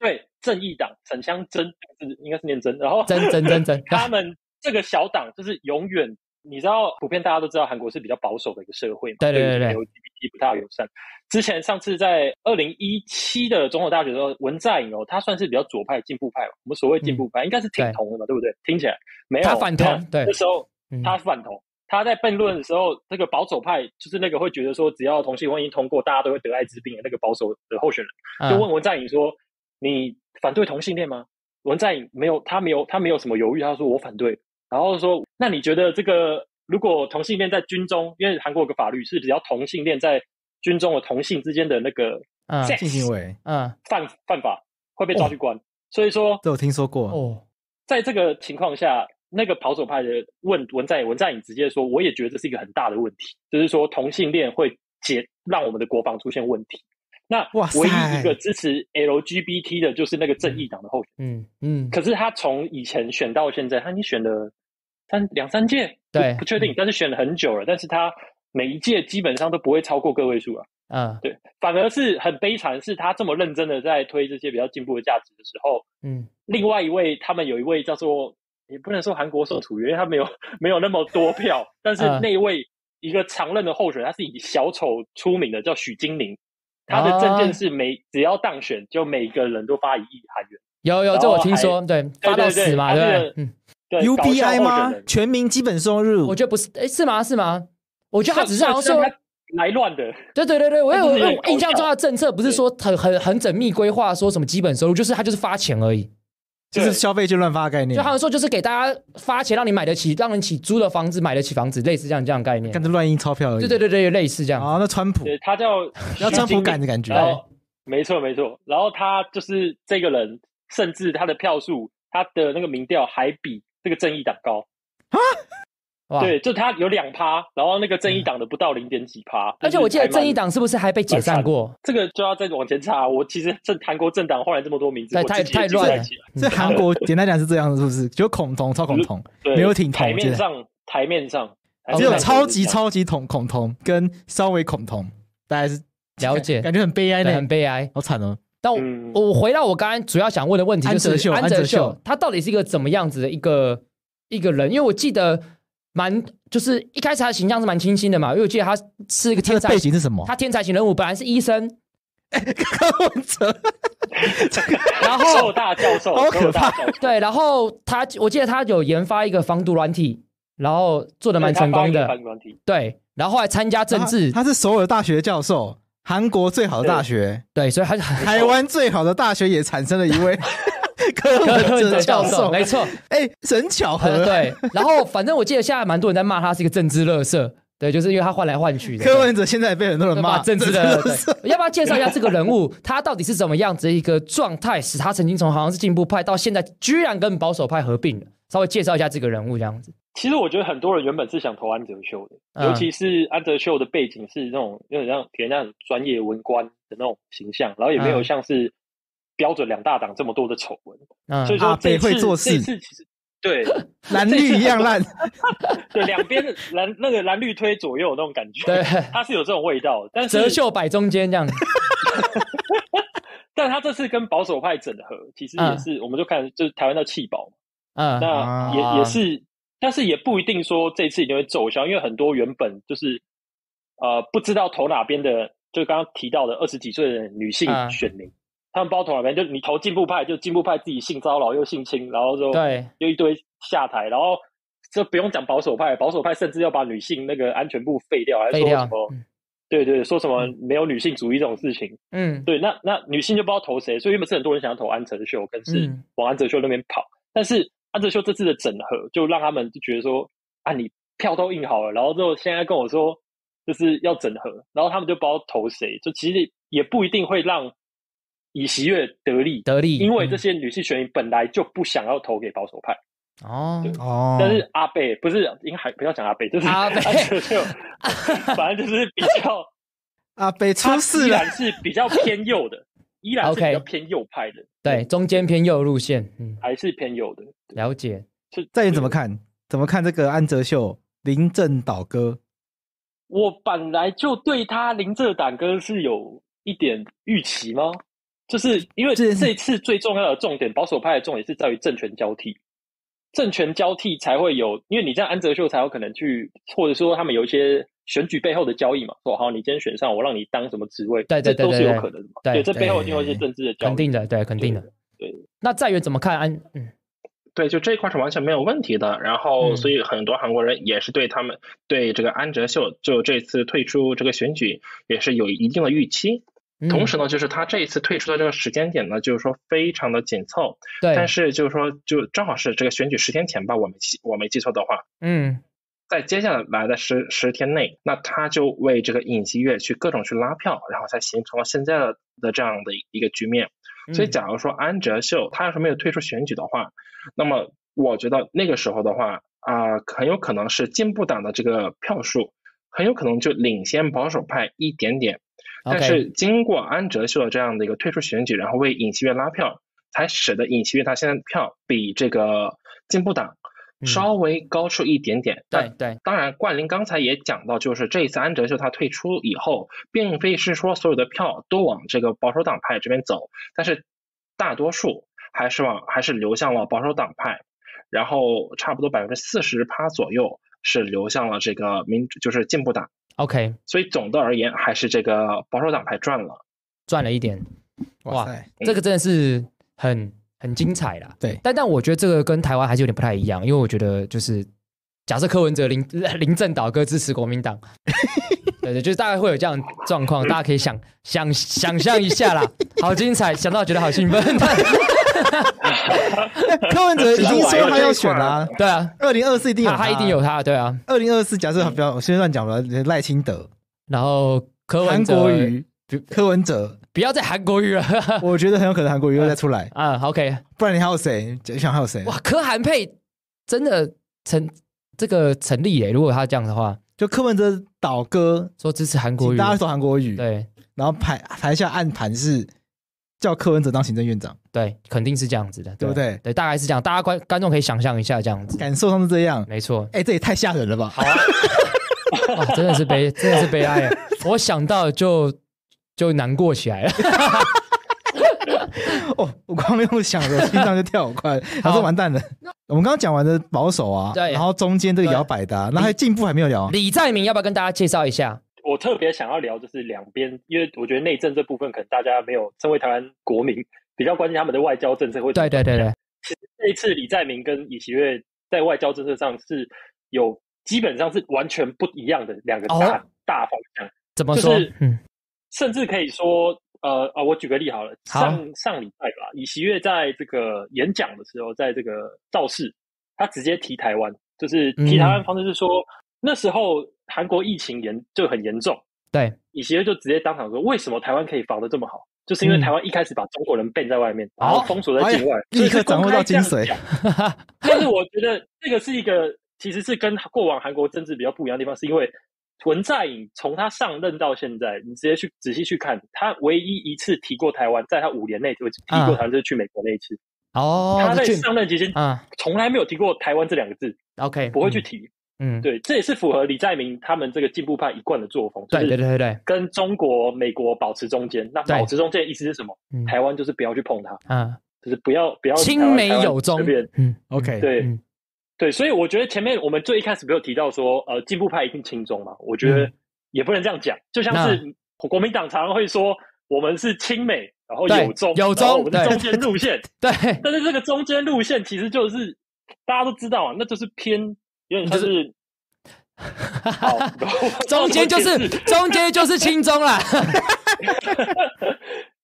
对，正义党沈香珍是应该是念真，然后真真真真，他们这个小党就是永远，你知道，普遍大家都知道韩国是比较保守的一个社会嘛，对对对对于 LGBT 不太友善。之前上次在二零一七的总统大选的时候，文在寅哦，他算是比较左派进步派嘛，我们所谓进步派、应该是挺同的嘛，对不对？听起来没有，他反同对那时候嗯他反同。他在辩论的时候，那个保守派就是那个会觉得说，只要同性婚姻通过，大家都会得艾滋病的那个保守的候选人，就嗯问文在寅说：“你反对同性恋吗？”文在寅没有，他没有，他没有什么犹豫，他说：“我反对。”然后说：“那你觉得这个如果同性恋在军中，因为韩国有个法律是比较同性恋在军中的同性之间的那个嗯性行为，嗯犯犯法，会被抓去关。所以说，这我听说过。哦，在这个情况下，那个保守派的问文在，文在寅直接说：“我也觉得这是一个很大的问题，就是说同性恋会解让我们的国防出现问题。”那哇唯一一个支持 LGBT 的，就是那个正义党的候选人。嗯嗯，可是他从以前选到现在，他已经选了三两三届，对不不确定，但是选了很久了。但是他每一届基本上都不会超过个位数啊。嗯对，反而是很悲惨，是他这么认真的在推这些比较进步的价值的时候，嗯另外一位他们有一位叫做也不能说韩国宋楚瑜，因为他没有没有那么多票，但是嗯那一位一个常任的候选人，他是以小丑出名的，叫许金玲。他的证件是每只要当选，就每个人都发一亿韩元。有有，这我听说，对，发到死嘛，对不对对对对？嗯，对 UBI 候吗全民基本收入我。觉得不是，哎，是吗？是吗？我觉得他只是好像说来乱的，对对对对，我有印象中他的政策不是说很很很缜密规划，说什么基本收入，就是他就是发钱而已。就是消费券乱发概念就，好像说就是给大家发钱，让你买得起，让人起租的房子，买得起房子，类似这样这样概念。跟着乱印钞票而已。对对对对，类似这样。啊，那川普对他叫 要川普感的感觉。没错没错，然后他就是这个人，甚至他的票数，他的那个民调还比这个正义党高。哇！对，就他有两趴，然后那个正义党的不到零点几趴。而且我记得正义党党是不是还被解散过？这个就要再往前查。我其实这韩国政党后来这么多名字，对太太乱了记不太起来这韩国简单讲是这样，是不是？就恐同、超恐同，对，没有挺同台面上台面上只有超级超级恐恐同跟稍微恐同，大家是了解感觉很悲哀的，很，悲哀。好惨哦。但我嗯我回到我刚刚主要想问的问题，就是安哲秀安哲秀安哲秀他到底是一个怎么样子的一个一个人？因为我记得蛮就是一开始他的形象是蛮清新的嘛，因为我记得他是一个天才背景是什么？他天才型人物，本来是医生，柯文哲，然后硕大教授，好可怕对，然后他我记得他有研发一个防毒软体，然后做的蛮成功的对然后后来参加政治，他是首尔大学教授，韩国最好的大学，对，所以他很台湾最好的大学也产生了一位 柯 柯文文哲哲教授，没错，哎，很巧合，呃，对。然后反正我记得现在蛮多人在骂他是一个政治垃圾，对，就是因为他换来换去的。柯文哲现在被很多人对骂政治的，垃圾，要不要介绍一下这个人物？他到底是怎么样子一个状态，使他曾经从好像是进步派，到现在居然跟保守派合并了？稍微介绍一下这个人物，这样子。其实我觉得很多人原本是想投安哲秀的，嗯尤其是安哲秀的背景是那种有点像给人家很专业文官的那种形象，然后也没有嗯像是标准两大党这么多的丑闻，嗯，所以说这次会做事这次其实对 蓝绿一样烂，对两边的蓝那个蓝绿推左右那种感觉，对，它是有这种味道，但是折袖摆中间这样。但他这次跟保守派整合，其实也是，我们就看就是台湾的弃保嘛，嗯，那啊。也也是，但是也不一定说这次一定会奏效，因为很多原本就是呃不知道投哪边的，就刚刚提到的二十几岁的女性啊选民，他们不知道投哪边，就你投进步派，就进步派自己性骚扰又性侵，然后就对，又一堆下台，然后这不用讲保守派，保守派甚至要把女性那个安全部废掉，还说什么？对对，说什么没有女性主义这种事情。嗯对，那那女性就不知道投谁，所以原本是很多人想要投安哲秀，可是嗯往安哲秀那边跑。但是安哲秀这次的整合，就让他们就觉得说，啊，你票都印好了，然后之后现在跟我说就是要整合，然后他们就不知道投谁，就其实也不一定会让以喜悦得利，得利，因为这嗯些女性选民本来就不想要投给保守派。哦，哦，但是阿贝不是，应该还不要讲阿贝，就是阿贝 反正就是比较。阿贝出他事了依然，是比较偏右的，依然是比较偏右派的，对，中间偏右路线，嗯，还是偏右的。了解。是再你怎么？看？怎么看这个安哲秀临阵倒戈？我本来就对他临阵倒戈是有一点预期吗？就是因为这这次最重要的重点，保守派的重点是在于政权交替，政权交替才会有，因为你这样安哲秀才有可能去，或者说他们有一些选举背后的交易嘛，说好你今天选上，我让你当什么职位，对对对这都是有可能的嘛。对这背后一定有一些政治的交易，肯定的，对，肯定的。对。那在于怎么看安？嗯，对，就这一块是完全没有问题的。然后，嗯所以很多韩国人也是对他们对这个安哲秀就这次退出这个选举也是有一定的预期。嗯同时呢，就是他这一次退出的这个时间点呢，就是说非常的紧凑。对，但是就是说，就正好是这个选举十天前吧，我没记我没记错的话，嗯在接下来的十十天内，那他就为这个尹锡悦去各种去拉票，然后才形成了现在的的这样的一个局面。所以，嗯假如说安哲秀他要是没有退出选举的话，那么我觉得那个时候的话啊、很有可能是进步党的这个票数很有可能就领先保守派一点点。但是经过安哲秀的这样的一个退出选举，然后为尹锡悦拉票，才使得尹锡悦他现在的票比这个进步党嗯稍微高出一点点。对对，当然，冠霖刚才也讲到，就是这一次安哲秀他退出以后，并非是说所有的票都往这个保守党派这边走，但是大多数还是往还是流向了保守党派，然后差不多百分之四十趴左右是流向了这个民主，就是进步党。OK，所以总的而言，还是这个保守党派赚了。赚了一点，哇哇，这个真的是很很精彩啦。对但但我觉得这个跟台湾还是有点不太一样，因为我觉得就是假设柯文哲临临阵倒戈支持国民党，对对，就是大概会有这样状况，大家可以想想想象一下啦，好精彩，想到觉得好兴奋。柯文哲已经说他要选啦、对啊，二零二四一定有他他一定有。他，对啊。二零二四假设不要，我先乱讲了，赖清德、然后柯文韩哲国瑜、柯文哲，不要再韩国瑜了 我觉得很有可能韩国瑜又再出来，啊。OK，不然你还有谁？你想还有谁？哇，柯韩配真的成这个成立耶！如果他这样的话，就柯文哲倒戈，说支持韩国语，大家说韩国语，对然后排排下暗盘是叫柯文哲当行政院长，对，肯定是这样子的，对不对？对，大概是这样，大家观观众可以想象一下这样子，感受上是这样。没错，哎，这也太吓人了吧！好啊，哇，真的是悲，真的是悲哀耶！我想到就就难过起来了。哦，我光用想的，心脏就跳好快。他说完蛋了。我们刚刚讲完的保守啊，对然后中间这个摇摆的、啊，那还进步还没有聊。李在明要不要跟大家介绍一下？我特别想要聊就是两边，因为我觉得内政这部分可能大家没有，身为台湾国民比较关心他们的外交政策会对对对对，其实这一次李在明跟尹锡悦在外交政策上是有基本上是完全不一样的两个大、哦大方向，怎么说？就是嗯，甚至可以说，呃啊，我举个例好了，好上上礼拜吧，尹锡悦在这个演讲的时候，在这个造势，他直接提台湾，就是提台湾嗯方式是说，那时候韩国疫情严就很严重，对，尹锡悦就直接当场说，为什么台湾可以防得这么好？就是因为嗯台湾一开始把中国人 ban 在外面，然后哦封锁在境外，立刻掌握到精髓所以是公开这样讲。但是我觉得这个是一个，其实是跟过往韩国政治比较不一样的地方，是因为文在寅从他上任到现在，你直接去仔细去看，他唯一一次提过台湾，在他五年内就提过台湾，就是去美国那一次。哦，他在上任期间啊。从来没有提过台湾这两个字，，OK，不会去提。嗯，嗯，对，这也是符合李在明他们这个进步派一贯的作风，对对对对对，跟中国、美国保持中间。那保持中间的意思是什么？嗯。台湾就是不要去碰它，啊，就是不要不要青梅台湾台湾有钟随便，嗯 OK，对。嗯对，所以我觉得前面我们最一开始没有提到说，呃，进步派一定亲中嘛？我觉得嗯也不能这样讲，就像是国民党常常会说我们是亲美，然后有中，有中我们中间路线，对，但是这个中间路线其实就是大家都知道啊，那就是偏有点像是。好，中间就是中间就是亲中啦，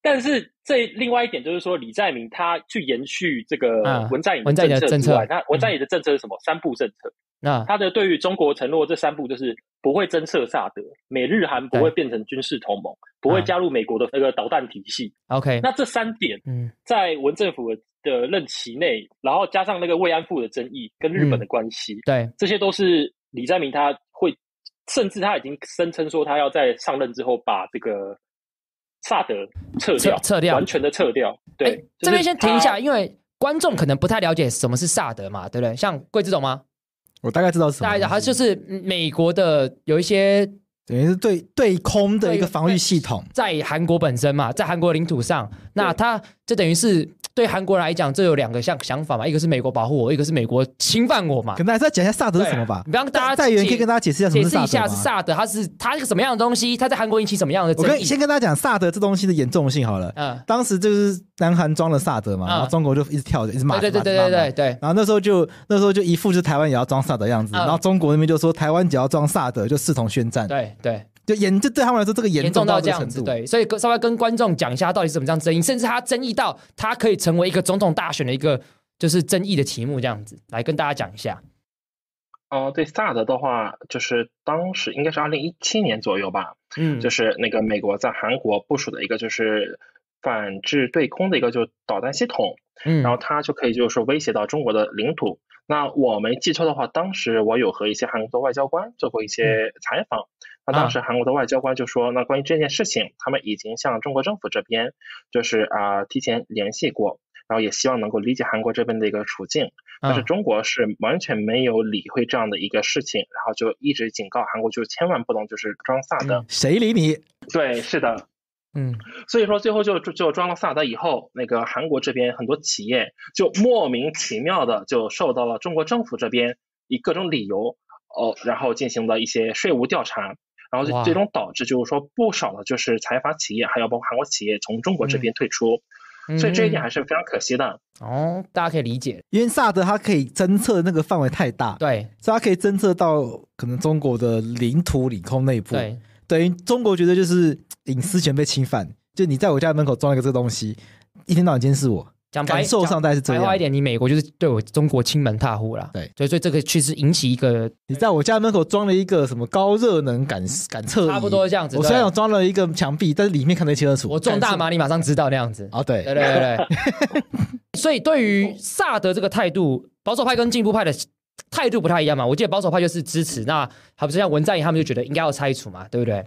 但是这另外一点就是说，李在明他去延续这个嗯文在寅文在寅的政策之外，他文在寅的政策是什么？三步政策。那。他的对于中国承诺这三步就是不会增设萨德，美日韩不会变成军事同盟，不会加入美国的那个导弹体系。OK，那这三点嗯。在文政府的任期内，然后加上那个慰安妇的争议跟日本的关系，对，这些都是李在明他会，甚至他已经声称说他要在上任之后把这个萨德撤掉，撤撤掉完全的撤掉。对，哎就是这边先停一下，因为观众可能不太了解什么是萨德嘛，对不对？像贵这种吗？我大概知道是。大家它就是嗯美国的有一些等于是对对空的一个防御系统。在韩国本身嘛，在韩国领土上，那它就等于是对韩国人来讲，这有两个像想法嘛，一个是美国保护我，一个是美国侵犯我嘛可。能还是要讲一下萨德是什么吧对。你让大家在原可以跟大家解释一下什么是解释一下萨德吗？是萨德，它是它是个什么样的东西？它在韩国引起什么样的我？跟先跟大家讲萨德这东西的严重性好了。嗯，当时就是南韩装了萨德嘛，嗯然后中国就一直跳着，一直骂，对对对对对然后那时候就那时候就一副就是台湾也要装萨德的样子，嗯然后中国那边就说台湾只要装萨德就视同宣战，对对，就严就对他们来说这个严严重到到这样子。对，所以稍微跟观众讲一下，到底是怎么这样争议，甚至他争议到他可以成为一个总统大选的一个就是争议的题目，这样子来跟大家讲一下。哦、对萨德的话，就是当时应该是二零一七年左右吧，嗯，就是那个美国在韩国部署的一个就是反制对空的一个就导弹系统，嗯，然后它就可以就是威胁到中国的领土。那我没记错的话，当时我有和一些韩国的外交官做过一些采访。那当时韩国的外交官就说，那关于这件事情，他们已经向中国政府这边就是啊、提前联系过，然后也希望能够理解韩国这边的一个处境。但是嗯中国是完全没有理会这样的一个事情，然后就一直警告韩国，就千万不能就是装萨德。嗯谁理你？对，是的，嗯所以说最后就就就装了萨德以后，那个韩国这边很多企业就莫名其妙的就受到了中国政府这边以各种理由哦，然后进行了一些税务调查，然后就最终导致就是说不少的就是财阀企业，还有包括韩国企业从中国这边退出，嗯所以这一点还是非常可惜的。哦，大家可以理解，因为萨德它可以侦测那个范围太大，对所以它可以侦测到可能中国的领土领空内部，对，等于中国觉得就是隐私权被侵犯，就你在我家门口装了一个这个东西，一天到晚监视我，讲白感受上大概是这样。白话一点，你美国就是对我中国亲门踏户啦。对所以所以这个确实引起一个你在我家门口装了一个什么高热能感感测仪，差不多这样子。我虽然有装了一个墙壁，但是里面看得一清二楚。我中大麻，你马上知道那样子。哦，对对对对对。所以对于萨德这个态度，保守派跟进步派的态度不太一样嘛。我记得保守派就是支持，那还不是像文在寅他们就觉得应该要拆除嘛，对不对？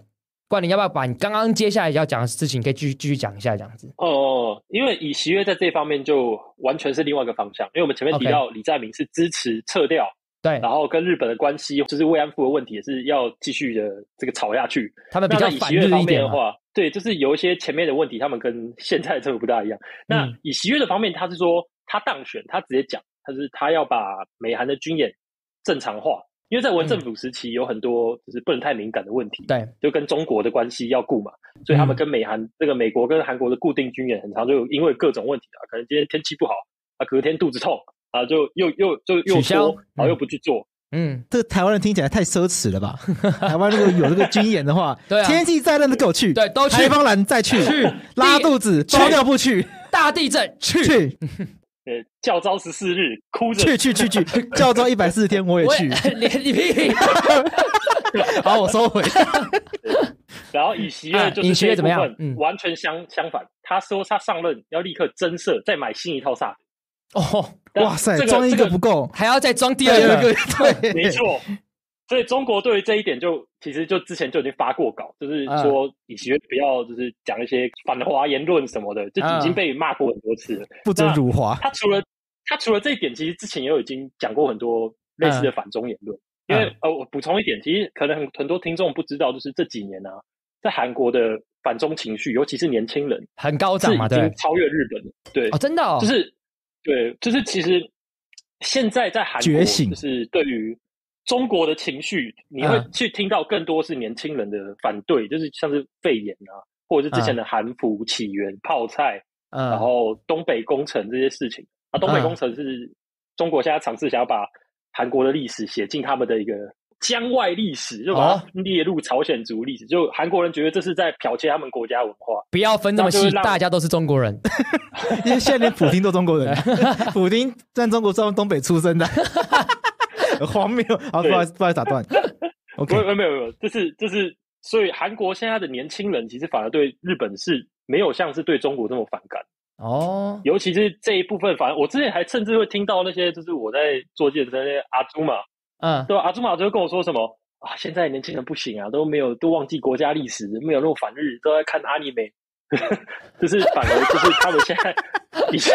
冠霖要不要把你刚刚接下来要讲的事情，可以继续继续讲一下这样子？哦，因为以习约在这方面就完全是另外一个方向，因为我们前面提到李在明是支持撤掉，对然后跟日本的关系，就是慰安妇的问题也是要继续的这个吵下去。他们比较以反日一点的话，对，就是有一些前面的问题，他们跟现在的政府不大一样。那嗯以习约的方面，他是说他当选，他直接讲，他是他要把美韩的军演正常化，因为在文政府时期有很多就是不能太敏感的问题，对，就跟中国的关系要顾嘛，所以他们嗯。跟美韩这个美国跟韩国的固定军演，很常就因为各种问题啊，可能今天天气不好啊，隔天肚子痛啊，就又又就又取消拖，然后又不去做，嗯，这个台湾人听起来太奢侈了吧？台湾如果有这个军演的话，对啊天气再冷都给我去，对都去台风蓝再去，去拉肚子去包尿布去大地震去去呃，教招十四日，哭着去去去去，教招一百四十天我也去，连 你屁！好，我收回。然后以习啊月就是尹锡悦怎么样这一部分嗯完全相相反，他说他上任要立刻增设，再买新一套萨。哦，哇塞这，个装一这个个不够，还要再装第二个，对，没错。所以中国对于这一点就其实就之前就已经发过稿，就是嗯说以习月不要就是讲一些反华言论什么的，就已经被骂过很多次了。不准辱华。他除了他除了这一点，其实之前也有已经讲过很多类似的反中言论。因为呃，我补充一点，其实可能很很多听众不知道，就是这几年呢、啊，在韩国的反中情绪，尤其是年轻人，很高涨嘛，对已经，超越日本了。对，哦，真的哦，就是对，就是其实现在在韩国，觉醒就是对于中国的情绪，你会嗯去听到更多是年轻人的反对，就是像是肺炎啊，或者是之前的韩服起源、泡菜，嗯，然后东北工程这些事情。啊，东北嗯工程是中国现在尝试想要把韩国的历史写进他们的一个疆外历史，就把哦它列入朝鲜族历史。就韩国人觉得这是在剽窃他们国家文化。不要分那么细大家都是中国人。因为现在连普京都中国人，普京在中国是从东北出生的，很荒谬。好，不好意思，不好意思打断。没 OK，有没有没有没有，这是就是，所以韩国现在的年轻人其实反而对日本是没有像是对中国这么反感，哦，尤其是这一部分，反正我之前还甚至会听到那些就是我在做健身那些阿朱玛，嗯，对吧？阿朱玛就会跟我说什么啊，现在年轻人不行啊，都没有都忘记国家历史，没有那种反日，都在看阿尼美，就是反而就是他们现在比较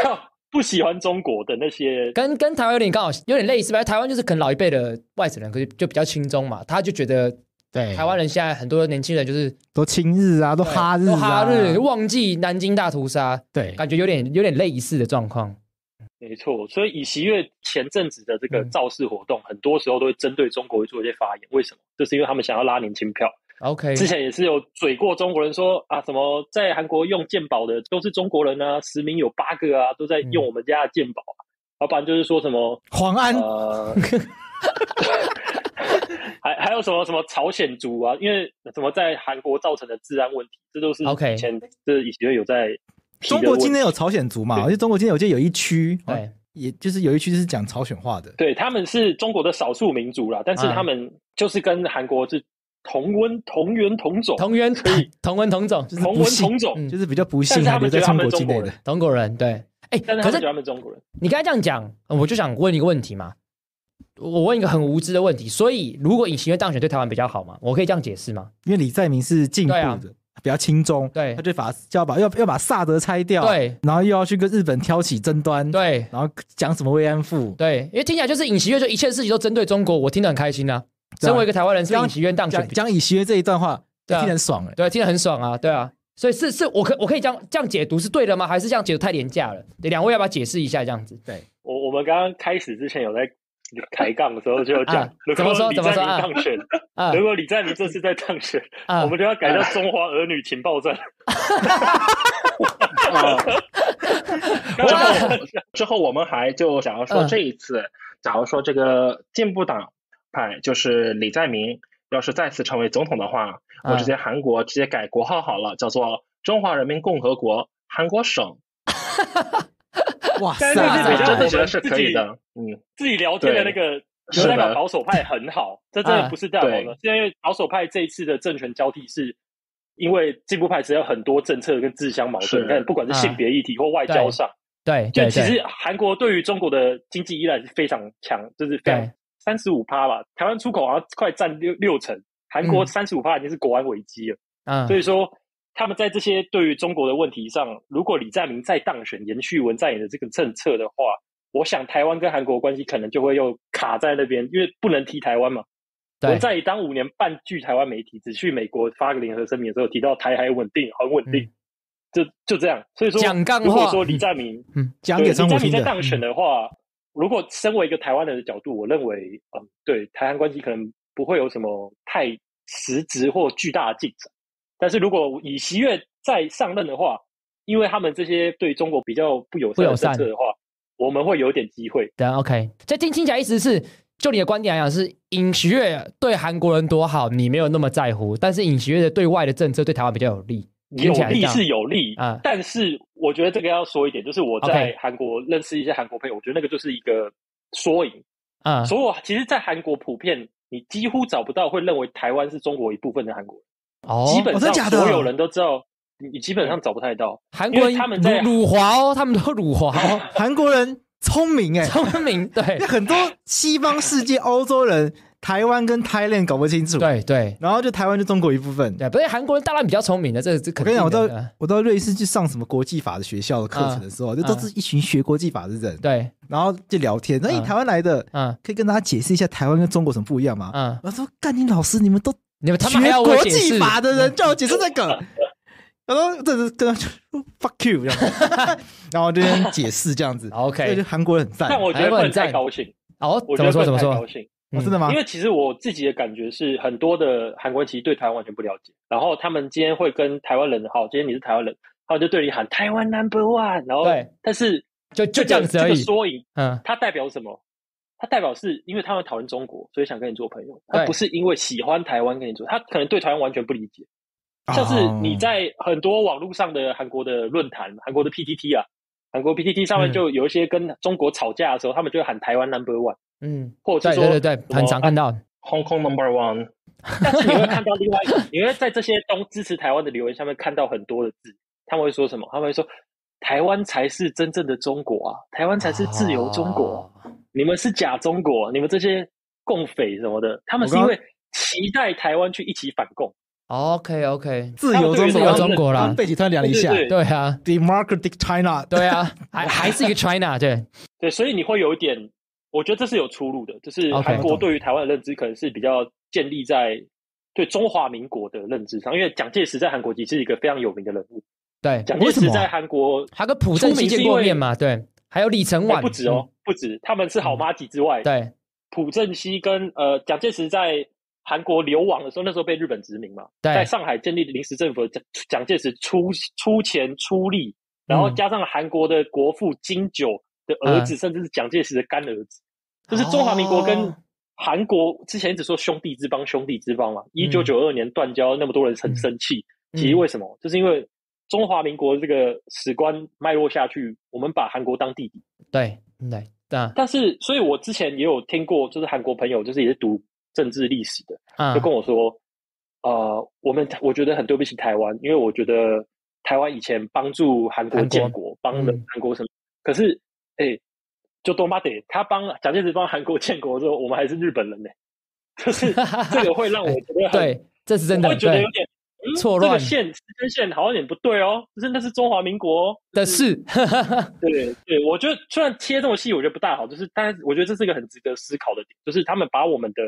不喜欢中国的那些跟跟台湾有点刚好有点类似吧。台湾就是可能老一辈的外省人，可是就比较轻中嘛，他就觉得对，台湾人现在很多年轻人就是都亲日啊，都哈日哈日，忘记南京大屠杀，对，感觉有点有点类似的状况。没错，所以以习月前阵子的这个嗯造势活动，很多时候都会针对中国做一些发言。为什么？就是因为他们想要拉年轻票。OK，之前也是有嘴过中国人说啊，什么在韩国用鉴宝的都是中国人啊，十名有八个啊都在用我们家的鉴宝啊。要不然就是说什么黄安呃，还 还有什么什么朝鲜族啊，因为什么在韩国造成的治安问题，这都是 OK 以前这以前有在中国问题境内有朝鲜族嘛？对而且中国今天我记得有一区，哦对，也就是有一区是讲朝鲜话的。对，他们是中国的少数民族啦，但是嗯他们就是跟韩国是同温同源同种，同源可以 同文同种，同文就是不信同种，嗯就是比较不幸还留在是他们觉得他中国境内的们中国人。中国人对。哎，可是但是他们觉得他们中国人。你刚才这样讲，我就想问一个问题嘛。我问一个很无知的问题，所以如果尹锡悦当选对台湾比较好吗？我可以这样解释吗？因为李在明是进步的，比较轻中，对他就把就要把要要把萨德拆掉，对，然后又要去跟日本挑起争端，，对然后讲什么慰安妇，对，因为听起来就是尹锡悦就一切事情都针对中国，我听得很开心啊。身为一个台湾人，是这样尹锡悦当选比，讲讲以学这一段话，对啊听得很爽哎。对，听得很爽啊，对啊。所以是是我可我可以这样这样解读是对的吗？还是这样解读太廉价了？对两位要不要解释一下这样子？对我我们刚刚开始之前有在抬杠的时候就有讲啊，如怎么说果李在怎么说啊明当选，啊如果李在明这次在当选，啊我们就要改叫中华儿女情报站。之后之后我们还就想要说嗯这一次，假如说这个进步党派就是李在明要是再次成为总统的话，我直接韩国直接改国号好了，叫做中华人民共和国韩国省，哇但塞，是我真的觉得是可以的。嗯，自己聊天的那个，代表保守派很好，这真的不是代表对的，是因为保守派这一次的政权交替是。因为进步派只有很多政策跟自相矛盾，你看不管是性别议题或外交上，对就其实韩国对于中国的经济依赖是非常强，就是非常对三十五趴吧，台湾出口好像快占六六成，韩国嗯三十五趴已经是国安危机了。嗯所以说，他们在这些对于中国的问题上，如果李在明再当选，延续文在寅的这个政策的话，我想台湾跟韩国关系可能就会又卡在那边，因为不能提台湾嘛。对文在寅当五年半据台湾媒体，只去美国发个联合声明的时候提到台海稳定，很稳定，就就这样。所以说，如果说李在明嗯讲给中国听的。在明在当选的话，如果身为一个台湾人的角度，我认为，嗯，对台湾关系可能不会有什么太实质或巨大的进展。但是如果以习月再上任的话，因为他们这些对中国比较不友善的不友善政策的话，我们会有点机会。对，OK，这听听起来意思是，就你的观点来讲，是尹锡悦对韩国人多好，你没有那么在乎，但是尹锡悦的对外的政策对台湾比较有利。听有利是有利啊。但是我觉得这个要说一点，就是我在韩国认识一些韩国朋友，我觉得那个就是一个缩影。啊、所有其实，在韩国普遍，你几乎找不到会认为台湾是中国一部分的韩国人，哦，基本上哦真的假的？所有人都知道，你你基本上找不太到。韩国人他们在辱辱华哦，他们都辱华哦，韩国人聪明哎，聪明，对。那很多西方世界欧洲人，台湾跟 Thailand 搞不清楚，，对对。然后就台湾就中国一部分。对，不是韩国人当然比较聪明的，这这肯定我跟你讲，我到我到瑞士去上什么国际法的学校的课程的时候，就都是一群学国际法的人，对，然后就聊天。那你嗯台湾来的，嗯。可以跟大家解释一下台湾跟中国什么不一样吗？嗯，我说干你老师，你们都你们他们还国际法的人叫我解释这个，然后这是跟他说 fuck you 这样，然后我这边解释这样子。OK，就韩国人很赞，但我觉得很赞太高兴，哦，我觉得不怎么说怎么说？高兴。哦真的吗因？为其实我自己的感觉是，很多的韩国人其实对台湾完全不了解，然后他们今天会跟台湾人，好，今天你是台湾人，他们就对你喊台湾 number one，然后对，但是就就这样子而已，缩影，嗯，它代表什么？它代表是因为他们讨厌中国，所以想跟你做朋友，他不是因为喜欢台湾跟你做，他可能对台湾完全不理解。像是哦你在很多网络上的韩国的论坛，韩国的 PTT 啊，韩国 PTT 上面嗯就有一些跟中国吵架的时候，他们就会喊台湾 number one，嗯，或者是说对对对对，很常看到，Hong Kong number one，但是你会看到另外一个，你会在这些东支持台湾的留言下面看到很多的字，他们会说什么？他们会说台湾才是真正的中国啊，台湾才是自由中国，哦。你们是假中国，你们这些共匪什么的，他们是因为期待台湾去一起反共。OK OK，自由中国，中国啦，背景突然凉了一下对啊，，Democratic China，对啊，还还是一个 China，对，对，所以你会有一点，我觉得这是有出路的，就是韩国对于台湾的认知可能是比较建立在对中华民国的认知上，因为蒋介石在韩国其实是一个非常有名的人物，对，蒋介石在韩国还跟朴正熙见过面嘛，对，还有李承哎晚，不止哦，不止，他们是好妈几之外，嗯，对，朴正熙跟呃蒋介石在韩国流亡的时候，那时候被日本殖民嘛，在上海建立临时政府的蒋蒋介石出出钱出力，然后嗯。加上韩国的国父金九的儿子，甚至是蒋介石的干儿子，就是中华民国跟哦。韩国之前一直说兄弟之邦，兄弟之邦嘛。一嗯九九二年断交，那么多人很生气，嗯。其实为什么？就是因为中华民国这个史观脉络下去，我们把韩国当弟弟。对对对。啊但是，所以我之前也有听过，就是韩国朋友，就是也是读政治历史的，啊。就跟我说，呃，我们我觉得很对不起台湾，因为我觉得台湾以前帮助韩国建国，帮了嗯。韩国什么，可是，哎，就多妈得他帮蒋介石帮韩国建国之后，我们还是日本人呢，就是这个会让我 觉得很，对，这是真的，我会觉得有点。嗯错乱。这个线时间线好像有点不对哦，就是那是中华民国、哦、的事，对对，我觉得虽然切这么细，我觉得不大好，就是，但是我觉得这是一个很值得思考的点，就是他们把我们的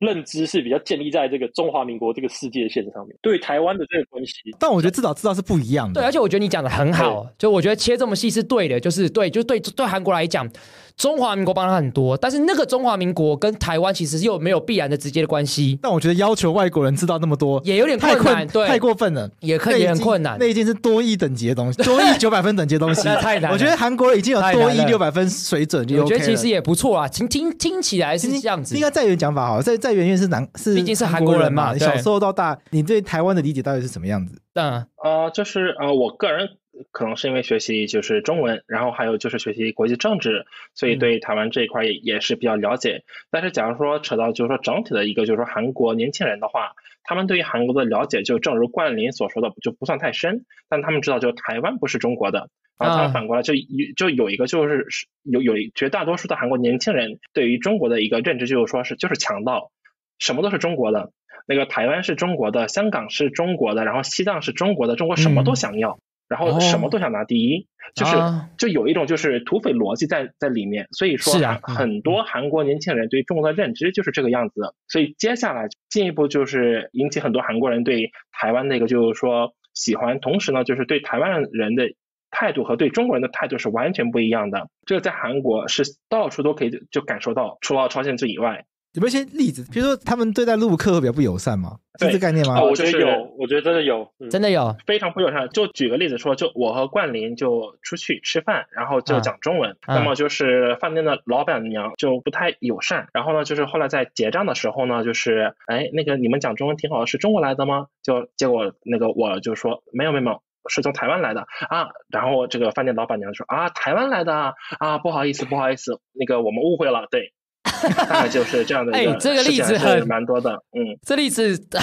认知是比较建立在这个中华民国这个世界线上面，对台湾的这个关系，但我觉得至少知道是不一样的。对，而且我觉得你讲的很好，就我觉得切这么细是对的，就是对，就对对韩国来讲，中华民国帮他很多，但是那个中华民国跟台湾其实又没有必然的直接的关系，但我觉得要求外国人知道那么多，也有点太困难，对，太过分了。也可以很困难那，已经是多亿等级的东西，多亿九百分等级的东西，那太难我觉得韩国已经有多亿六百分水准就我。觉得其实也不错啊，听听听起来是这样子应，该再有讲法好，在在原因是南是毕竟是韩韩国人嘛你小时候到大，你对台湾的理解到底是什么样子？嗯呃，就是呃，我个人可能是因为学习就是中文，然后还有就是学习国际政治，所以嗯对台湾这一块也也是比较了解。但是假如说扯到就是说整体的一个就是说韩国年轻人的话，他们对于韩国的了解就正如冠霖所说的，就不算太深，但他们知道就台湾不是中国的。然后他啊们反过来就有就有一个就是是有有绝大多数的韩国年轻人对于中国的一个认知就是说是就是强盗，什么都是中国的，那个台湾是中国的，香港是中国的，然后西藏是中国的，中国什么都想要，然后什么都想拿第一，就是、啊。就有一种就是土匪逻辑在在里面，所以说很多韩国年轻人对中国的认知就是这个样子。的，所以接下来进一步就是引起很多韩国人对台湾的一个就是说喜欢，同时呢就是对台湾人的。态度和对中国人的态度是完全不一样的，这个在韩国是到处都可以就感受到，除了朝鲜族以外，有没有一些例子？比如说他们对待陆客会比较不友善吗？是对这概念吗啊？我觉得有，我觉得真的有，嗯真的有，非常不友善。就举个例子说，就我和冠霖就出去吃饭，然后就啊讲中文，啊那么就是饭店的老板娘就不太友善。然后呢，就是后来在结账的时候呢，就是哎，那个你们讲中文挺好的，是中国来的吗？就结果那个我就说没有没有没有。是从台湾来的啊，然后这个饭店老板娘说啊，台湾来的啊啊，不好意思不好意思，那个我们误会了，对，大概就是这样的一个哎这个例子很蛮多的，嗯，这例子啊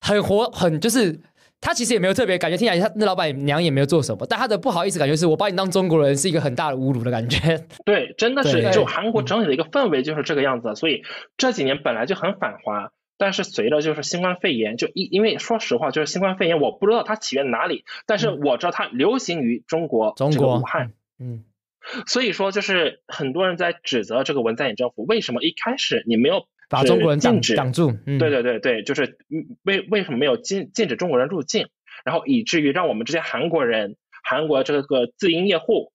很活，很就是他其实也没有特别感觉，听起来他那老板娘也没有做什么，但他的不好意思感觉是我把你当中国人是一个很大的侮辱的感觉。对，真的是就韩国整体的一个氛围就是这个样子，所以这几年本来就很反华，但是随着就是新冠肺炎，就因因为说实话，就是新冠肺炎，我不知道它起源哪里，但是我知道它流行于中国，中国。武汉，嗯，所以说就是很多人在指责这个文在寅政府为什么一开始你没有把中国人禁止挡住。嗯，对对对对，就是嗯为为什么没有禁禁止中国人入境，然后以至于让我们这些韩国人、韩国这个自营业户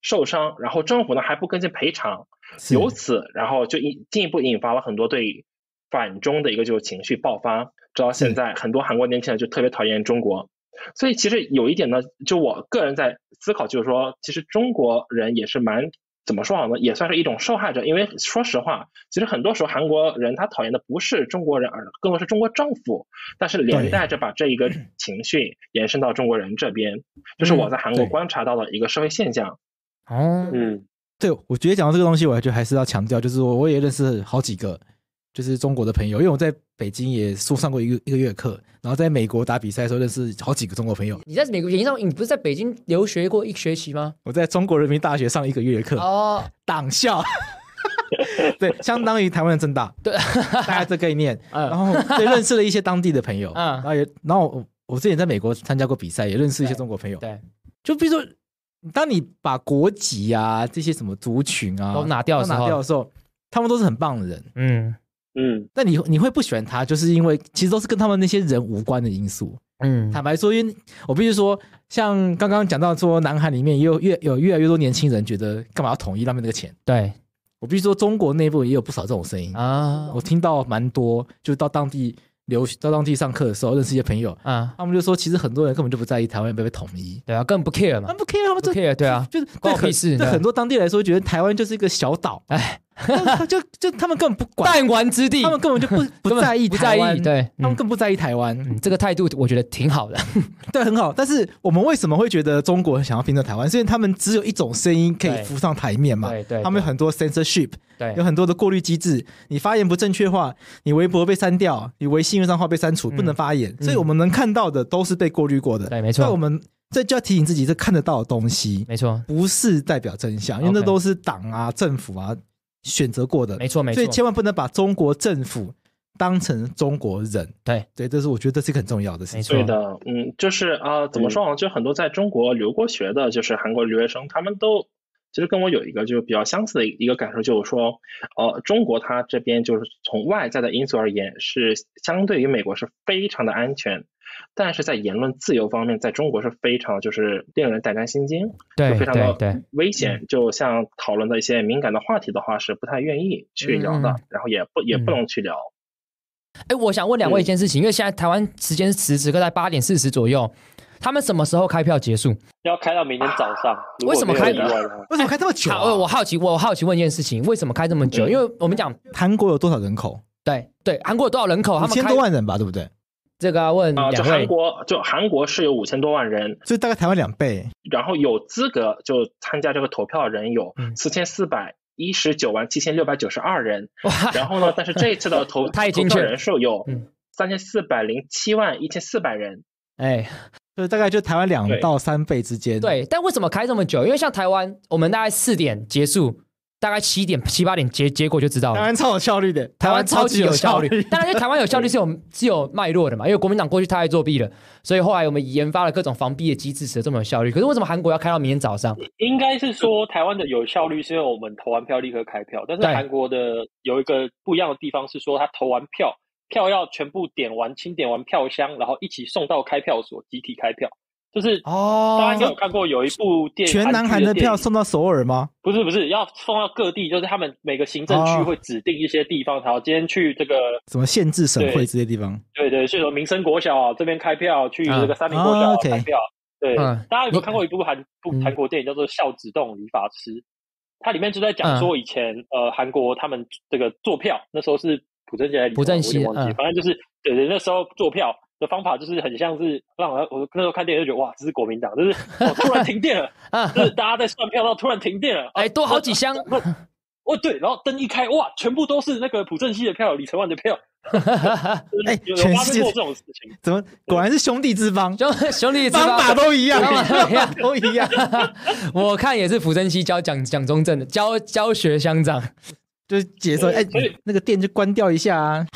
受伤，然后政府呢还不跟进赔偿，由此然后就引进一步引发了很多对反中的一个就是情绪爆发，直到现在很多韩国年轻人就特别讨厌中国。所以其实有一点呢，就我个人在思考，就是说，其实中国人也是蛮怎么说好呢，也算是一种受害者。因为说实话，其实很多时候韩国人他讨厌的不是中国人，而更多是中国政府，但是连带着把这一个情绪延伸到中国人这边，就是我在韩国观察到的一个社会现象。哦，嗯，对，我觉得讲到这个东西，我觉得还是要强调，就是我我也认识好几个就是中国的朋友，因为我在北京也说上过一个一个月课，然后在美国打比赛的时候认识好几个中国朋友。你在美国研上，你不是在北京留学过一学期吗？我在中国人民大学上一个月课，哦，党校，对，相当于台湾的正大，对，大概这概念。然嗯后对认识了一些当地的朋友，嗯然后也然后我我之前在美国参加过比赛，也认识一些中国朋友。对，就比如说，当你把国籍啊这些什么族群啊都拿掉拿掉的时候，他们都是很棒的人。嗯嗯，那你你会不喜欢他，就是因为其实都是跟他们那些人无关的因素。嗯，坦白说，因为我必须说，像刚刚讲到说，南韩里面也有越有越来越多年轻人觉得干嘛要统一他们那个钱。对我必须说，中国内部也有不少这种声音，啊我听到蛮多，就到当地留到当地上课的时候，认识一些朋友，啊，他们就说，其实很多人根本就不在意台湾被不被统一，对啊，根本不 care 嘛他们，不 care，他们不 care，对啊，就是对很屁事对对很多当地来说，觉得台湾就是一个小岛，哎，就就他们根本不管，弹丸之地，他们根本就不 不在意不在台湾意，，对，他们嗯更不在意台湾，嗯，这个态度我觉得挺好的，对，很好。但是我们为什么会觉得中国想要拼成台湾？是因为他们只有一种声音可以浮上台面嘛？对对，他们有很多 censorship，对有很多的过滤机制。你发言不正确话，你微博被删掉，你微信账号被删除，嗯不能发言。嗯所以我们能看到的都是被过滤过的。对，没错，所以我们这就要提醒自己，这看得到的东西没错，不是代表真相，因为那都是党啊、政府啊选择过的。没错，没错所以，千万不能把中国政府当成中国人。对对，这是我觉得这是一个很重要的事情。没错对的，嗯，就是啊、怎么说呢？就很多在中国留过学的，就是韩国留学生，他们都其实跟我有一个就是比较相似的一个感受，就是说，呃，中国它这边就是从外在的因素而言，是相对于美国是非常的安全，但是在言论自由方面，在中国是非常就是令人胆战心惊，对非常的危险。就像讨论的一些敏感的话题的话，是不太愿意去聊的，嗯然后也不也不嗯能去聊。哎，我想问两位一嗯件事情，因为现在台湾时间此时此刻在八点四十左右，他们什么时候开票结束？要开到明天早上。为什么开？为什么开这么久、好，啊？呃我好奇，我好奇问一件事情，为什么开这么久？嗯因为我们讲韩国有多少人口？对对，韩国有多少人口？他五千多万人吧，对不对？这个要问啊、就。韩国，就韩国是有五千多万人，所以大概台湾两倍。然后有资格就参加这个投票的人有嗯四千四百一十九万七千六百九十二人，哇，然后呢，但是 这一次的投 投票人数有嗯三千四百零七万一千四百人，哎，所以大概就台湾两到三倍之间。，对，但为什么开这么久？因为像台湾，我们大概四点结束，大概七点七八点结结果就知道了。台湾超有效率的，台湾超级有效率率，。当然，因为台湾有效率是有 是有脉络的嘛，因为国民党过去太爱作弊了，所以后来我们研发了各种防弊的机制，使得这么有效率。可是为什么韩国要开到明天早上？应该是说台湾的有效率是因为我们投完票立刻开票，但是韩国的有一个不一样的地方是说，他投完票，票要全部点完清点完票箱，然后一起送到开票所集体开票。就是哦大家应该有看过有一部电全南韩的票送到首尔吗？不是不是要送到各地，就是他们每个行政区哦会指定一些地方，好，今天去这个什么县治省会对这些地方？对对，是说民生国小啊这边开票，去嗯这个三明国哦小开票。对，嗯大家有没有看过一部韩部嗯韩国电影叫做《孝子洞理发师》？它里面就在讲嗯说以前、呃韩国他们这个坐票，那时候是朴正熙还是李朴正熙忘记，嗯反正就是对对，那时候坐票的方法就是很像是让我我那时候看电影就觉得哇，这是国民党，就是哦突然停电了，啊，就是大家在算票，到突然停电了，哎，多好几箱，哦对，然后灯一开，哇，全部都是那个朴正熙的票，李承晚的票，就是哎有有全世界发生过这种事情。怎么果然是兄弟之邦，兄兄弟之方法都一样，方法都一样都一样，我看也是朴正熙教蒋蒋中正的教教学乡长，就是解说，哎那个店就关掉一下啊，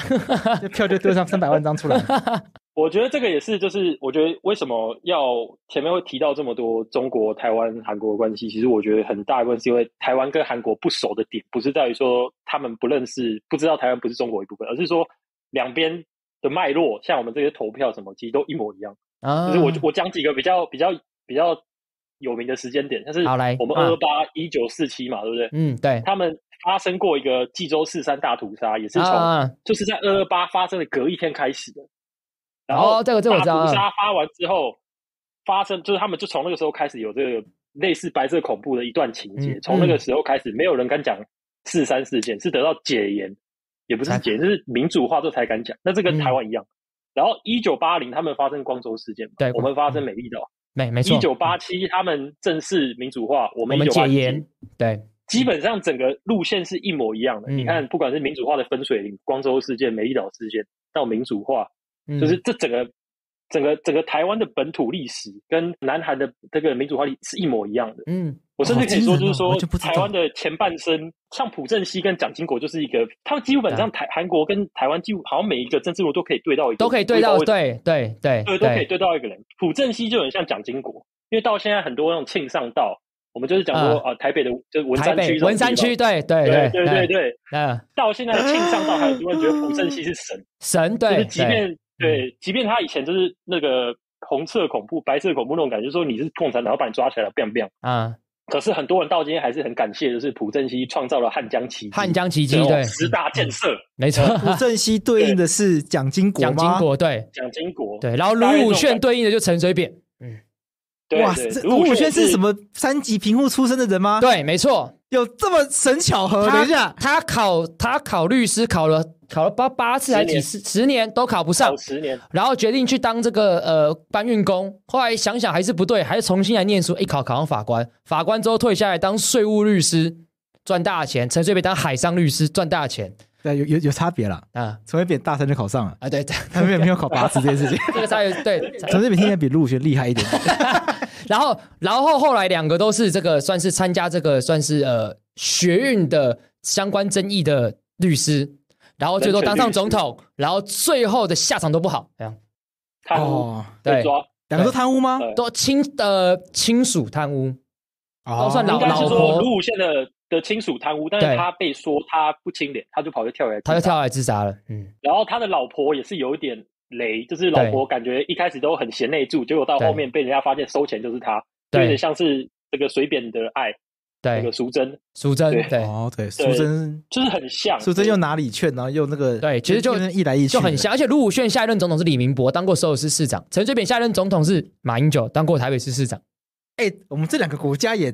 这票就丢上三百万张出来。我觉得这个也是，就是我觉得为什么要前面会提到这么多中国、台湾、韩国的关系，其实我觉得很大一部分是因为台湾跟韩国不熟的点，不是在于说他们不认识、不知道台湾不是中国一部分，而是说两边的脉络，像我们这些投票什么，其实都一模一样。啊就是我我讲几个比较比较比较有名的时间点，像是好来我们二二八一九四七嘛，对不对？嗯对，他们发生过一个济州四三大屠杀，也是从、啊就是在二二八发生的隔一天开始的。然后哦这个这个我知道大屠杀发完之后，发生就是他们就从那个时候开始有这个类似白色恐怖的一段情节嗯，从、那个时候开始，没有人敢讲四三事件，是得到解严，也不是解，就是民主化之后才敢讲。那这跟嗯台湾一样。然后一九八零他们发生光州事件嘛，对我们发生美丽岛。没没错一，九八七他们正式民主化，我我们解严，对，基本上整个路线是一模一样的。嗯你看，不管是民主化的分水岭、光州事件、美丽岛事件，到民主化，嗯。就是这整个、整个整个台湾的本土历史跟南韩的这个民主化历是一模一样的。嗯。我甚至可以说，就是说台湾的前半生，像朴正熙跟蒋经国，就是一个他们基本上台韩国跟台湾几乎好像每一个政治人物都可以对到一个，都可以对到，对对对对，都可以对。到一个人。朴正熙就很像蒋经国，因为到现在很多那种庆尚道，我们就是讲说呃、台北的就是文山区文山区，对对对对对对，对，嗯，到现在的庆尚道，还有很多人觉得朴正熙是神，神对是即便对，即便他以前就是那个红色恐怖、白色恐怖那种感觉，就是说你是共产党，要把你抓起来了，biang biang。啊，可是很多人到今天还是很感谢，就是朴正熙创造了汉江奇迹，汉江奇迹对，十大建设，没错，朴正熙对应的是蒋经国吗？蒋经国对蒋经国，对，然后卢武铉对应的就陈水扁，哇，对对这卢武铉是什么？三级贫户出身的人吗？，对，没错，有这么神巧合？他等一下，他考他考律师考了考了八八次还是几次，十年都考不上，十年，然后决定去当这个呃搬运工，后来想想还是不对，还是重新来念书，一考考上法官，法官之后退下来当税务律师，赚大钱，陈水扁当海上律师赚大钱对，有有有差别了。啊。陈水扁大三就考上了，啊对对，陈水扁没有考八次这件事情。这个差别对，陈水扁现在比卢武铉厉害一点。点。然后然后后来两个都是这个算是参加这个算是呃学运的相关争议的律师，然后最后当上总统，然后最后的下场都不好，这样。贪污哦，对。两个都贪污吗？都亲呃亲属贪污，都算老应该是老婆。说卢武铉的的亲属贪污，但是他被说他不清廉，他就跑去跳崖，他就跳。来自杀了，嗯。然后他的老婆也是有一点雷，就是老婆感觉一开始都很贤内助，结果到后面被人家发现收钱就是他，就对有点像是这个水扁的爱，那对个，淑珍，淑珍对对，哦，对，淑珍，就是很像。淑珍又拿礼券，然后又那个，对其实就一来一去就很像。而且卢武铉下一任总统是李明博，当过首尔市市长；陈水扁下一任总统是马英九，当过台北市市长。哎，我们这两个国家也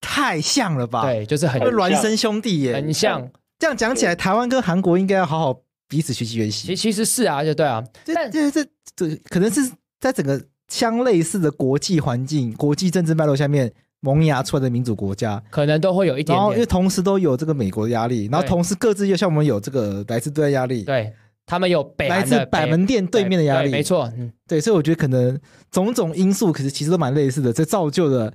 太像了吧？，对，就是很会孪生兄弟耶。很像。这样讲起来，台湾跟韩国应该要好好彼此学习学其习。其其实是啊，就对啊，这但这这这可能是在整个相类似的国际环境、国际政治脉络下面萌芽出来的民主国家。可能都会有一点然后因为。同时都有这个美国的压力，然后同时各自又像我们有这个来自对岸压力，对他们有北来自百门店对面的压力，没错，嗯，对，所以我觉得可能种种因素，可是其实都蛮类似的，这造就了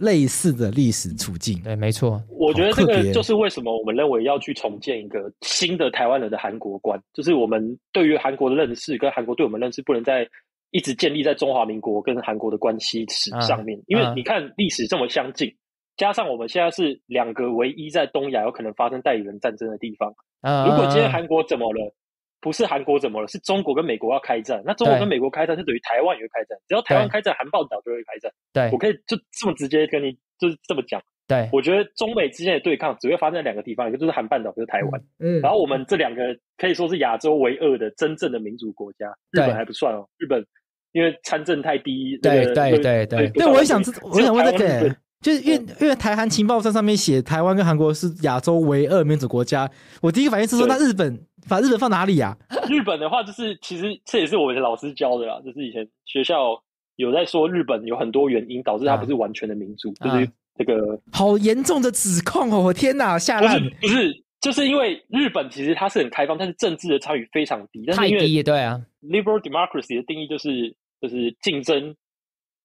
类似的历史处境。对，没错，我觉得这个就是为什么我们认为要去重建一个新的台湾人的韩国观，就是我们对于韩国的认识跟韩国对我们认识不能再一直建立在中华民国跟韩国的关系史上面，因为嗯你看历史这么相近，加上我们现在是两个唯一在东亚有可能发生代理人战争的地方，呃，如果今天韩国怎么了，不是韩国怎么了，是中国跟美国要开战。那中国跟美国开战，就等于台湾也会开战。只要台湾开战，韩半岛就会开战。对我可以就这么直接跟你就是这么讲。对，我觉得中美之间的对抗只会发生在两个地方，一个就是韩半岛，就是台湾。嗯然后我们这两个可以说是亚洲唯二的真正的民主国家，日本还不算哦。日本因为参政太低，对对对对对，我也想知，我想问这个、就是因为因为台韩情报站上面写台湾跟韩国是亚洲唯二民主国家，我第一个反应是说，那日本把日本放哪里呀、日本的话，就是其实这也是我们的老师教的啦，就是以前学校有在说日本有很多原因导致它不是完全的民主，啊就是这个好严重的指控哦！我天哪，下烂不是！不是，就是因为日本其实它是很开放，但是政治的参与非常低。但是因为太低，对啊，liberal democracy 的定义就是就是竞争、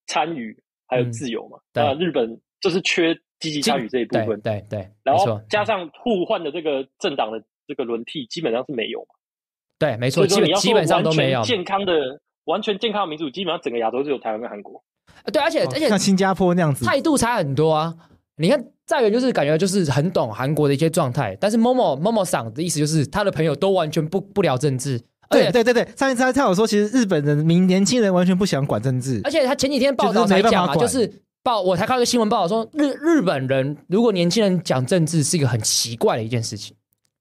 参与还有嗯自由嘛。对那日本就是缺积极参与这一部分，对对，然后加上互换的这个政党的这个轮替，基本上是没有嘛。对没错，基本基本上都没有。健康的、完全健康的民主，基本上整个亚洲只有台湾跟韩国。对，而且而且像新加坡那样子，态度差很多啊。你看在远就是感觉就是很懂韩国的一些状态，但是 Momo Momo 桑的意思就是他的朋友都完全不不聊政治，对对对对，上一次他他有说，其实日本人民年轻人完全不想管政治。而，且他前几天报道就是没讲嘛，管。就是报我才看到一个新闻报道说日日本人如果年轻人讲政治是一个很奇怪的一件事情，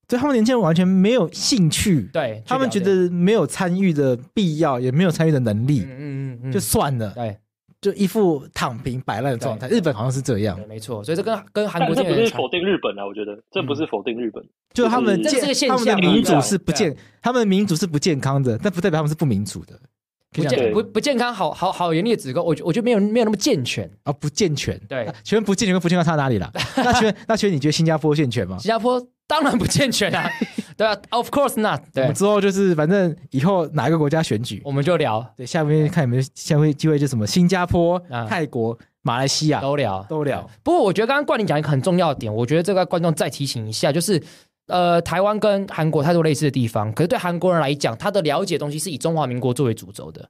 对他们年轻人完全没有兴趣，对他们觉得没有参与的必要，也没有参与的能力，嗯嗯嗯嗯，就算了，对就一副躺平摆烂的状态。日本好像是这样对，没错，所以这跟跟韩但国这不是否定日本啊，我觉得这不是否定日本。就是他们健这个是个现他们的象啊民主是不健，他们民主是不健康的，但不代表他们是不民主的，不健不不健康，好好好严厉的指控，我觉我觉得没有没有那么健全。啊，不健全。对啊请问不健全跟不健康差哪里了？那请问那请问你觉得新加坡健全吗？新加坡当然不健全啊，对啊，Of course not。对我们，之后就是反正以后哪一个国家选举，我们就聊对，下面看有没有下面机会就什么新加坡、啊泰国、马来西亚都聊都聊。不过我觉得刚刚冠霖讲一个很重要的点，我觉得这个观众再提醒一下，就是呃，台湾跟韩国太多类似的地方，可是对韩国人来讲，他的了解的东西是以中华民国作为主轴的。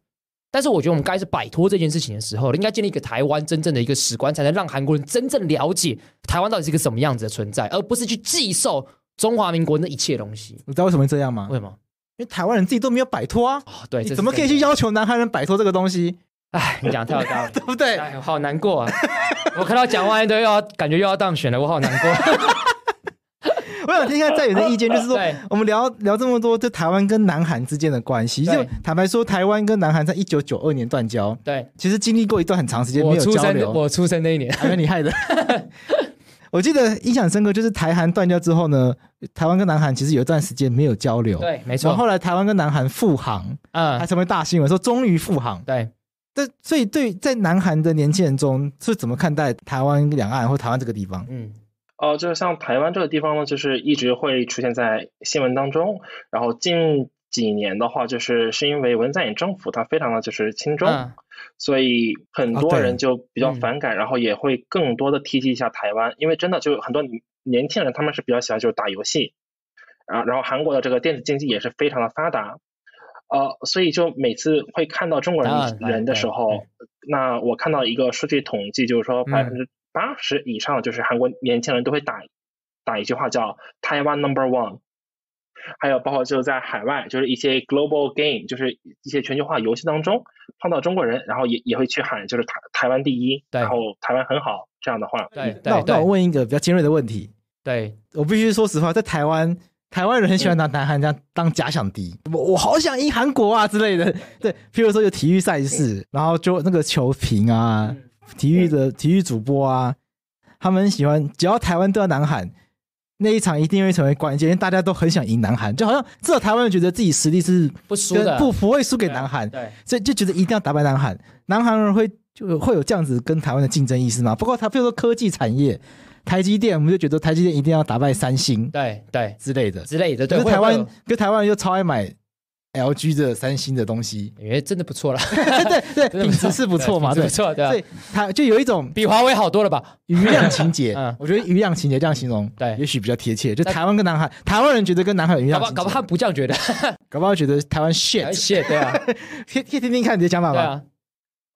但是我觉得我们该是摆脱这件事情的时候了，应该建立一个台湾真正的一个史观，才能让韩国人真正了解台湾到底是一个什么样子的存在，而不是去寄售中华民国那一切东西。你知道为什么会这样吗？为什么？因为台湾人自己都没有摆脱啊，哦，对，你怎么可以去？要求南韩人摆脱这个东西？哎，你讲得太有道理。对不对？哎，好难过啊！我看到蒋万安都又要感觉又要当选了，我好难过。我想听一下在元的意见，就是说，我们聊聊这么多，就台湾跟南韩之间的关系，就坦白说，台湾跟南韩在一九九二年断交，对，其实经历过一段很长时间没有交流，我出生那一年，还蛮厉害的。我记得印象深刻，就是台韩断交之后呢，台湾跟南韩其实有一段时间没有交流。对，没然后错，后来台湾跟南韩复航，还嗯，成为大新闻，说终于复航。对，这所以对在南韩的年轻人中是怎么看待台湾两岸或台湾这个地方？嗯，呃，就是像台湾这个地方呢，就是一直会出现在新闻当中。然后近几年的话，就是是因为文在寅政府他非常的就是亲中，嗯所以很多人就比较嗯。反感，然后也会更多的提及一下台湾，因为真的就很多年轻人他们是比较喜欢就是打游戏，啊，然后韩国的这个电子竞技也是非常的发达。呃，所以就每次会看到中国人人的时候，那我看到一个数据统计，就是说嗯百分之八十以上就是韩国年轻人都会打打一句话叫“台湾 Number One”，还有包括就是在海外，就是一些 global game，就是一些全球化游戏当中碰到中国人，然后也也会去喊就是台台湾第一，对然后台湾很好这样的话。对那我那我问一个比较尖锐的问题，对，我必须说实话，在台湾，台湾人很喜欢拿南韩这样当假想敌，我我好想赢韩国啊之类的。对，譬如说有体育赛事，然后就那个球评啊，体育的体育主播啊，他们很喜欢，只要台湾对到南韩。那一场一定会成为关键，因为大家都很想赢南韩，就好像至少台湾人觉得自己实力是不输的不不会输给南韩，对，所以就觉得一定要打败南韩。南韩人会就会有这样子跟台湾的竞争意识吗？不过他比如说科技产业，台积电，我们就觉得台积电一定要打败三星对对之类的。之类的，对，台湾跟台湾人就超爱买 LG 的、三星的东西。因为真的不错了，对对，品质是不错嘛，对不，错，对啊。所，以它就有一种比华为好多了吧？余量情节 嗯。我觉得余量情节这样形容，对。也许比较贴切。就台湾跟南海，台湾人觉得跟南海有余搞量情节，不搞不好他不这样觉得，搞不好觉得台湾哎 shit，谢对啊，可以可以听听看你的想法吗？对啊，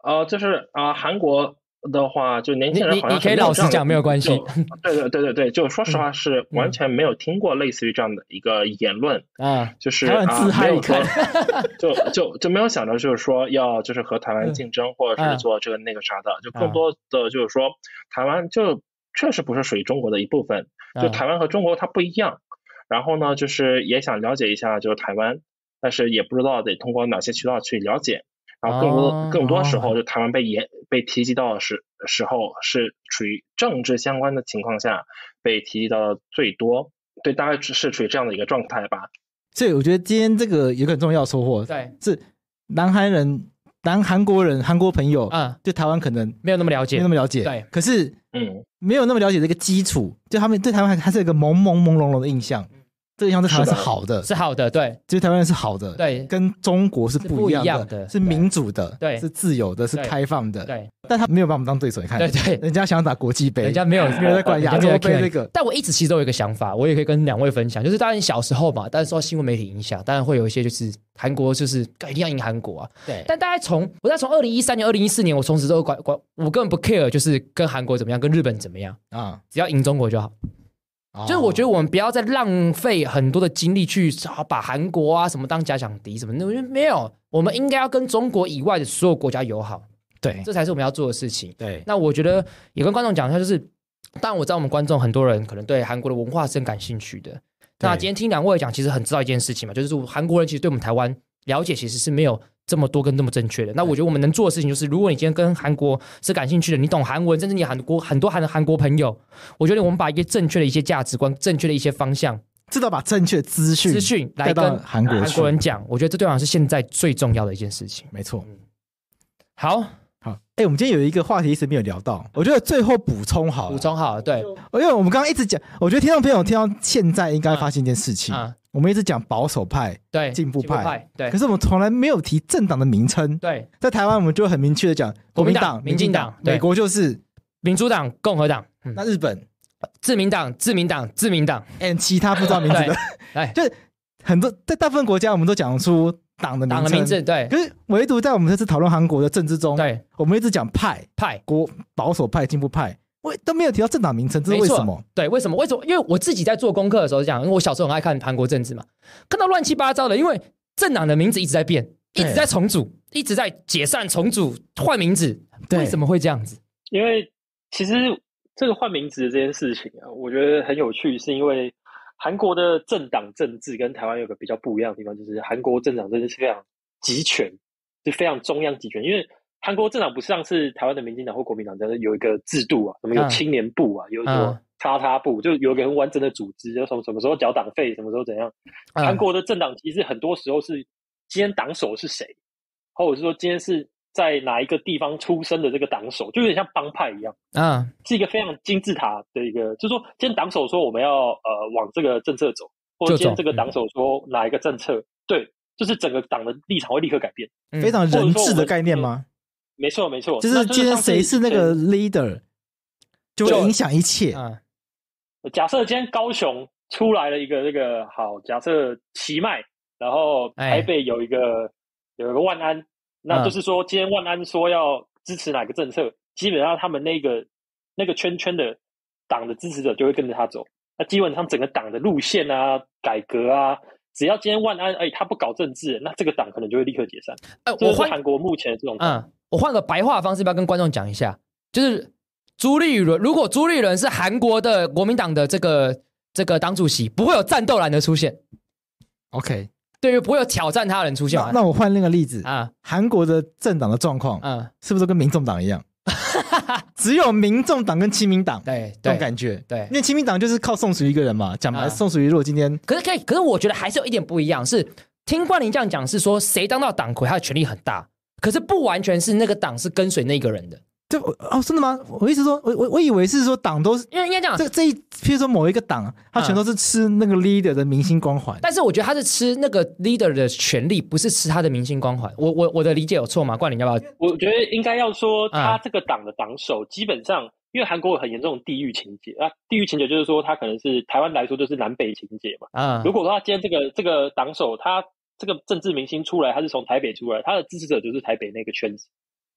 呃，就是啊、呃韩国的话，就年轻人好像你可以老实讲，没有关系对对对对对，就说实话是完全没有听过类似于这样的一个言论，啊。就是啊没有说就就就没有想着就是说要就是和台湾竞争，或者嗯是做这个那个啥的，就啊更多的就是说台湾就确实不是属于中国的一部分，就啊台湾和中国它不一样。然后呢，就是也想了解一下就是台湾，但是也不知道得通过哪些渠道去了解。然后更多、哦更多时候，就台湾被言被提及到的时时候，是处于政治相关的情况下被提及到的最多。对，大概是处于这样的一个状态吧。所以我觉得今天这个有个很重要的收获，对，是南韩人、南韩国人、韩国朋友嗯，对台湾可能没有那么了解没有那，么了解，对，可是嗯，没有那么了解这个基础，就他们对台湾还还是有一个朦朦朦胧胧的印象，这个印象在台湾是好的，是好的，对。其实台湾人是好的，对。跟中国是不一样的是民主的，对。是自由的，是对开放的，对。但他没有把我们当对手，你看，对对，人家想打国际杯，人家没有没有在管亚洲杯这个，但我一直其实都有一个想法，我也可以跟两位分享，就是当然小时候嘛，但是受到新闻媒体影响，当然会有一些就是韩国就是一定要赢韩国啊。对。但大概从我在从二零一三年、二零一四年，我从此都管管，我根本不 care，就是跟韩国怎么样，跟日本怎么样，啊，只要赢中国就好。就是我觉得得我们不要再浪费很多的精力去啊把韩国啊什么当假想敌什么的，我觉得没有，我们应该要跟中国以外的所有国家友好，对这才是我们要做的事情。对那我觉得也跟观众讲一下，就是当然我知道我们观众很多人可能对韩国的文化是很感兴趣的。那今天听两位讲，其实很知道一件事情嘛，就是韩国人其实对我们台湾了解其实是没有这么多跟这么正确的。那我觉得我们能做的事情就是，如果你今天跟韩国是感兴趣的，你懂韩文，甚至你韩国很多韩韩国朋友，我觉得我们把一些正确的一些价值观、正确的一些方向、知道把正确资讯。资讯来跟韩韩国韩国人讲，我觉得这对我来讲是现在最重要的一件事情。没错。好，好，哎、我们今天有一个话题一直没有聊到，我觉得最后补充好了，补充好了，对，因为我们刚刚一直讲，我觉得听众朋友听到现在应该发现一件事情，啊，我们一直讲保守派，对，进步派对。可是我们从来没有提政党的名称。对，在台湾，我们就很明确的讲国民党、民进党对。美国就是民主党、共和党，嗯，那日本自民党、自民党、自民党，and 其他不知道名字的，哎，就是很多在大部分国家我们都讲出党的党的名字，对。可是唯独在我们这次讨论韩国的政治中，对，我们一直讲派、派，国保守派、进步派，我都没有提到政党名称，这是为什么？对，为什么？为什么？因为我自己在做功课的时候讲，因为我小时候很爱看韩国政治嘛，看到乱七八糟的，因为政党的名字一直在变，一直在重组，一直在解散、重组、换名字，对为什么会这样子？因为其实这个换名字的这件事情啊，我觉得很有趣，是因为韩国的政党政治跟台湾有个比较不一样的地方，就是韩国政党政治是非常集权，是非常中央集权。因为韩国政党不像是台湾的民进党或国民党这样有一个制度啊，什么有嗯。青年部啊，有什嗯。么叉叉部，就有一个很完整的组织，就什么什么时候缴党费，什么时候怎样。嗯。韩国的政党其实很多时候是今天党首是谁，或者是说今天是在哪一个地方出生的这个党首，就有点像帮派一样，啊，是一个非常金字塔的一个，就是说今天党首说我们要呃往这个政策走，或者今天走这个党首说哪一个政策，对，就是整个党的立场会立刻改变。嗯。非常人治的概念吗？没错，没错，就是今天谁是那个 leader，就会影响一切。嗯，假设今天高雄出来了一个那个好，假设奇迈，然后哎台北有一个、有一个万安，那嗯就是说今天万安说要支持哪个政策，基本上他们那个那个圈圈的党的支持者就会跟着他走。那基本上整个党的路线啊、改革啊，只要今天万安哎他不搞政治，那这个党可能就会立刻解散。哎，这是我换韩国目前的这种嗯，我换个白话方式，要不要跟观众讲一下？就是朱立伦，如果朱立伦是韩国的国民党的这个这个党主席，不会有战斗蓝的出现，OK，对于不会有挑战他的人出现。那那我换另一个例子，啊，韩国的政党的状况嗯，是不是跟民众党一样？只有民众党跟亲民党对这种感觉。对因。为亲民党就是靠宋楚瑜一个人嘛，讲白宋楚瑜如果今天可是可以，可是我觉得还是有一点不一样，是听冠霖这样讲，是说谁当到党魁，他的权力很大，可是不完全是那个党是跟随那个人的，就哦，真的吗？我意思说，我我我以为是说党都是因为应该讲，这这一，譬如说某一个党，他全都是吃那个 leader 的明星光环。但是我觉得他是吃那个 leader 的权利，不是吃他的明星光环。我我我的理解有错吗？冠霖要不要？我觉得应该要说，啊他这个党的党首基本上，因为韩国有很严重的地域情节啊，地域情节就是说，他可能是台湾来说就是南北情节嘛。啊如果说他今天这个这个党首，他这个政治明星出来，他是从台北出来，他的支持者就是台北那个圈子。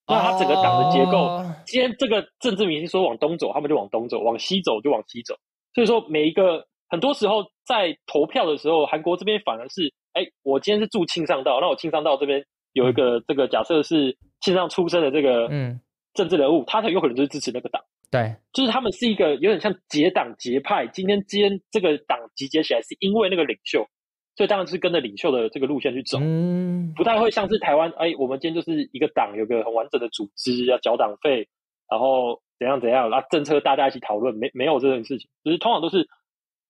那他整个党的结构，哦今天这个政治明星说往东走，他们就往东走；往西走就往西走。所以说，每一个很多时候在投票的时候，韩国这边反而是，哎，我今天是住庆尚道，那我庆尚道这边有一个这个假设是庆尚出身的这个嗯，政治人物，他很有可能就是支持那个党。对，就是他们是一个有点像结党结派。今天今天这个党集结起来，是因为那个领袖，所以当然是跟着领袖的这个路线去走，嗯，不太会像是台湾，哎，我们今天就是一个党，有个很完整的组织，要缴党费，然后怎样怎样，然后政策大家一起讨论，没没有这件事情，就是通常都是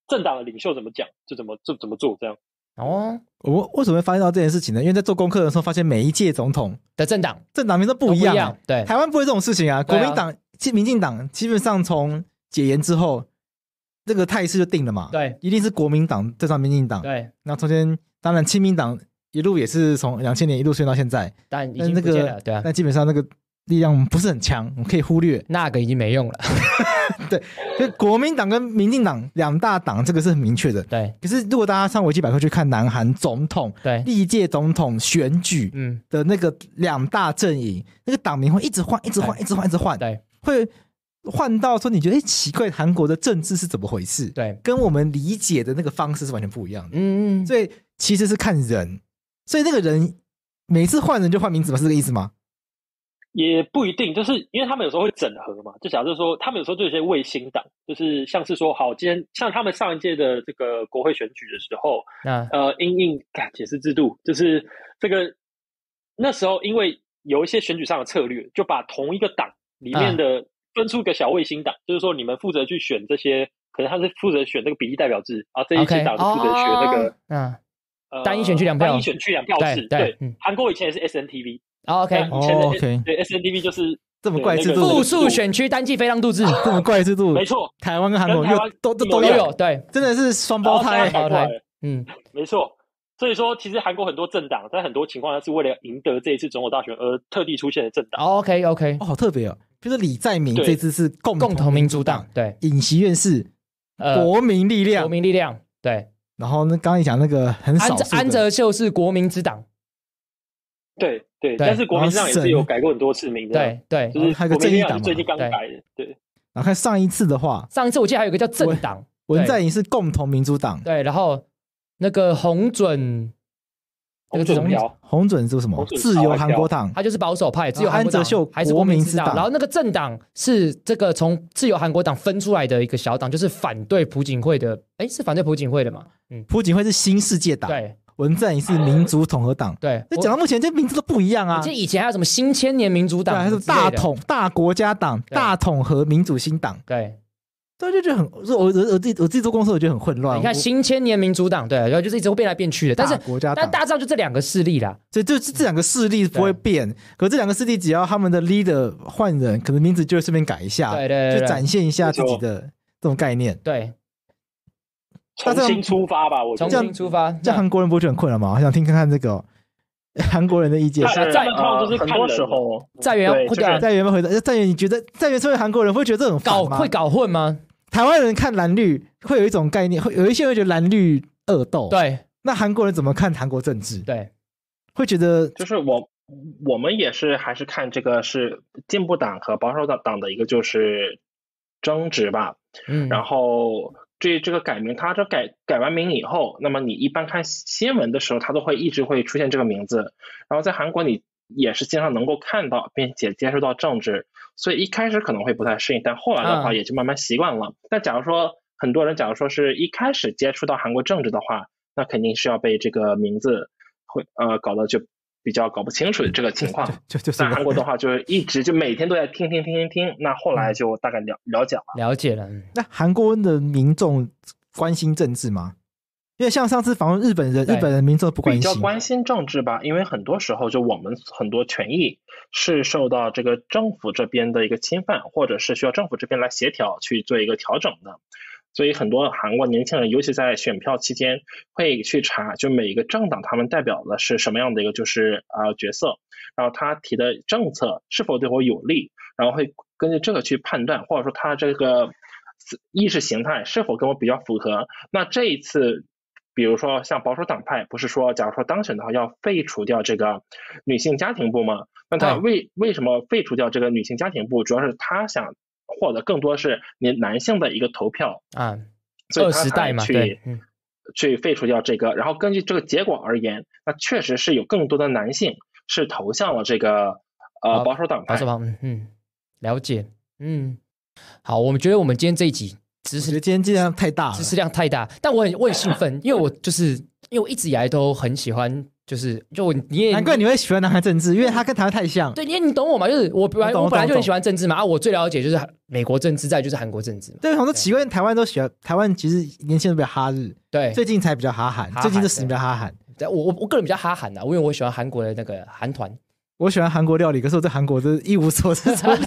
政党的领袖怎么讲就怎么就怎么做这样。哦我们为什么会发现到这件事情呢？因为在做功课的时候，发现每一届总统的政党政党名都不一样啊。对，台湾不会这种事情啊。国民党、其民进党基本上从解严之后，这个态势就定了嘛。，对。一定是国民党对上民进党。对，那中间当然亲民党一路也是从两千年一路顺到现在，但已但那个经不见了，对啊，但基本上那个力量不是很强，我们可以忽略。那个已经没用了，所以国民党跟民进党两大党这个是很明确的。对。可是如果大家上维基百科去看南韩总统对，历届总统选举嗯，的那个两大阵营，那个党名会一直换，一直换，一直换，一直换，对。会换到说你觉得哎奇怪，韩国的政治是怎么回事？对，跟我们理解的那个方式是完全不一样的。嗯嗯，所以其实是看人，所以那个人每次换人就换名字吗，是这个意思吗？也不一定，就是因为他们有时候会整合嘛。就假设说，他们有时候就有些卫星党，就是像是说，好，今天像他们上一届的这个国会选举的时候，那呃，因应干解释制度，就是这个那时候因为有一些选举上的策略，就把同一个党里面的分出个小卫星党，就是说你们负责去选这些，可能他是负责选这个比例代表制，啊，这一些党是负责选那个、哦嗯呃单一选区两票单一选区两票制。对韩国以前也是 SNTV，哦，OK，那以前的、哦，OK 对 SNTV 就是这么怪制度复数选区单季飞浪度制 这么怪制度，没错，台湾跟韩国又都都都都有，对，真的是双胞胎然后现在。改过来了嗯，没错。所以说，其实韩国很多政党在很多情况下是为了赢得这一次总统大选而特地出现的政党。OK OK，哦，好特别哦，就是李在明对这次是共共同民主党，对，尹锡悦是呃，国民力量国，民力量，对，然后呢刚刚你讲那个很少安安哲秀是国民之党，对对，对但是国民党也是有改过很多次名的，，对对。就是还有个正义党最近刚对改的，对，然后看上一次的话，上一次我记得还有一个叫政党，文在寅是共同民主党，对，然后那个红准，那个是什么洪准标。洪准是什么？自由韩国党，他就是保守派，自由韩国党安哲秀还是国民之党，然后那个政党是这个从自由韩国党分出来的一个小党，就是反对朴槿惠的，哎，是反对朴槿惠的嘛？嗯，朴槿惠是新世界党，对。文在寅是民主统合党。对。那讲到目前，这名字都不一样啊。我记。得以前还有什么新千年民主党，还是大，统大国家党、大统和民主新党，对，对，就觉得很，我我我自己我自己做公司，我觉得很混乱。你看新千年民主党，对，然后就是一直会变来变去的，但是国家，但大致上就这两个势力啦，所以就是这两个势力不会变，可这两个势力只要他们的 leader 换人，可能名字就会顺便改一下，对对对对就展现一下自己的这种概念。对，重新出发吧，我觉重得。新出发，这样韩国人不会觉得很困难吗？我想听看看这个哦 韩国人的意见。是在他们通常都是呃很多时候在元对就是会啊在元有没有回答？在元，你觉得在元身为韩国人会觉得这种搞会搞混吗？台湾人看蓝绿会有一种概念，会有一些人会觉得蓝绿恶斗。，对那韩国人怎么看韩国政治？对，会觉得就是我我们也是还是看这个是进步党和保守党党的一个就是争执吧。嗯，然后这这个改名，他这改改完名以后，那么你一般看新闻的时候，它都会一直会出现这个名字。然后在韩国你也是经常能够看到，并且接触到政治，所以一开始可能会不太适应，但后来的话嗯也就慢慢习惯了。那假如说很多人假如说是一开始接触到韩国政治的话，那肯定是要被这个名字会呃搞得就比较搞不清楚的这个情况。就就韩国的话，就是一直就每天都在听听听听听，那后嗯来就大概了了解了。了解了，嗯那韩国的民众关心政治吗？因为像上次访问日本人，日本人民众不关心比较。关心政治吧，因为很多时候就我们很多权益是受到这个政府这边的一个侵犯，或者是需要政府这边来协调去做一个调整的。所以很多韩国年轻人，尤其在选票期间，会去查就每一个政党他们代表的是什么样的一个就是呃角色，然后他提的政策是否对我有利，然后会根据这个去判断，或者说他这个意识形态是否跟我比较符合。那这一次比如说像保守党派，不是说假如说当选的话要废除掉这个女性家庭部吗？那他对为为什么废除掉这个女性家庭部？主要是他想获得更多是你男性的一个投票，啊，所以他二时代嘛，才去去废除掉这个。然后根据这个结果而言，那确实是有更多的男性是投向了这个呃保保守党派保守。党，嗯嗯，了解，嗯，好，我们觉得我们今天这一集知识我觉得今天剂量太大了知。识量太大，但我很我很兴奋，因为我就是因为我一直以来都很喜欢，就是就我你也难怪你会喜欢南韩政治，因为他跟台湾太像。对，因为你懂我嘛，就是我本来我本来就很喜欢政治嘛，啊，我最了解就是美国政治，再就是韩国政治嘛，对，很多奇怪，台湾都喜欢台湾，其实年轻人比较哈日，对，最近才比较哈韩，哈最近这十年比较哈韩。对我我我个人比较哈韩的，因为我喜欢韩国的那个韩团，我喜欢韩国料理，可是我对韩国真是一无所知，除了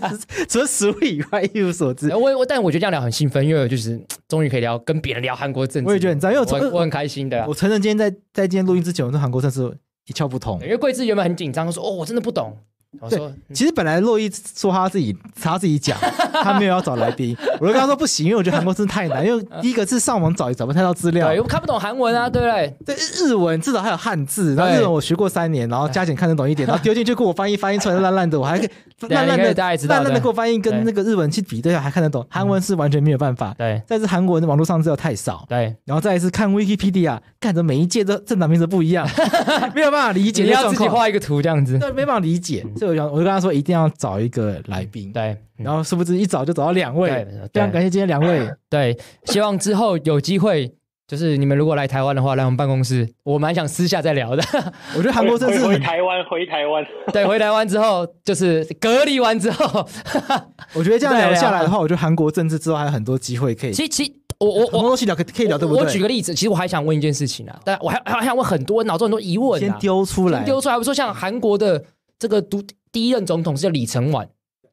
除了食物以外一无所知。我我但我觉得这样聊很兴奋，因为我就是 终于可以聊跟别人聊韩国政治，我也觉得很赞因为我我很我很开心的啊、我承认今天在在今天录音之前，我对韩国政治一窍不通。因。为桂枝原本很紧张，说哦我真的不懂，我说嗯其实本来洛伊说他自己他自己讲，他没有要找来宾，我就跟他说不行，因为我觉得韩国真的太难，因为第一个是上网找也找不太到资料对，，我看不懂韩文啊，对不对？对日文至少还有汉字，然后日文我学过三年，然后加减看得懂一点，然后丢进去给我翻译，翻译出来烂烂的，我还可以烂烂的大概知道对烂烂的给我翻译跟那个日文去比对，还看得懂，韩文是完全没有办法。对。但是韩国的网络上资料太少，对，然后再一次看 Wikipedia，看着每一届的政党名字不一样，没有办法理解你要自己画一个图这样子，对，没办法理解，所以我想我就跟他说一定要找一个来宾，对，嗯。然后殊不知一找就找到两位。对，非常感谢今天两位，对，希望之后有机会，就是你们如果来台湾的话，来我们办公室，我蛮想私下再聊的。我觉得韩国政治回，台湾，回台湾。对，回台湾之后，就是隔离完之后，我觉得这样聊下来的话，我觉得韩国政治之后还有很多机会可以，其实其实我我很多我东西聊可以可以聊，对不我？举个例子，其实我还想问一件事情啊，但我还还想问很多脑中很多疑问先啊，丢出来先，丢出来，比如说像韩国的这个独第一任总统是叫李承晚，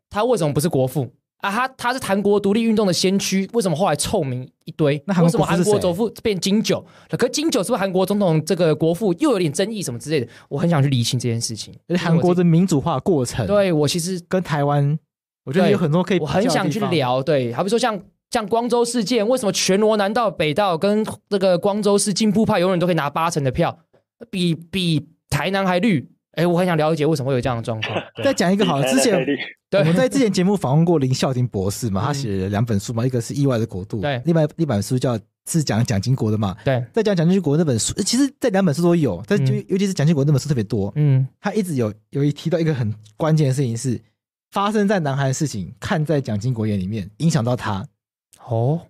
他为什么不是国父？啊，他他是韩国独立运动的先驱，为什么后来臭名一堆？那韩国为什么韩国首富变金九？可金九是不是韩国总统这个国父又有点争议什么之类的？我很想去理清这件事情。而且韩国的民主化过程，，对我其实跟台湾，我觉得有很多可以我很想去。聊，对，好比说像像光州事件，为什么全罗南道北道跟这个光州市进步派永远都可以拿八成的票，比比台南还绿？哎，我很想了解为什么会有这样的状况。再讲一个好了，之前我们在之前节目访问过林孝廷博士嘛，他写了两本书嘛，一个是《意外的国度》，对另外一本书叫是讲蒋经国的嘛。对，再讲蒋经国那本书，其实这两本书都有，但就嗯尤其是蒋经国那本书特别多。嗯，他一直有有一提到一个很关键的事情是，发生在南韩的事情，看在蒋经国眼里面，影响到他。哦，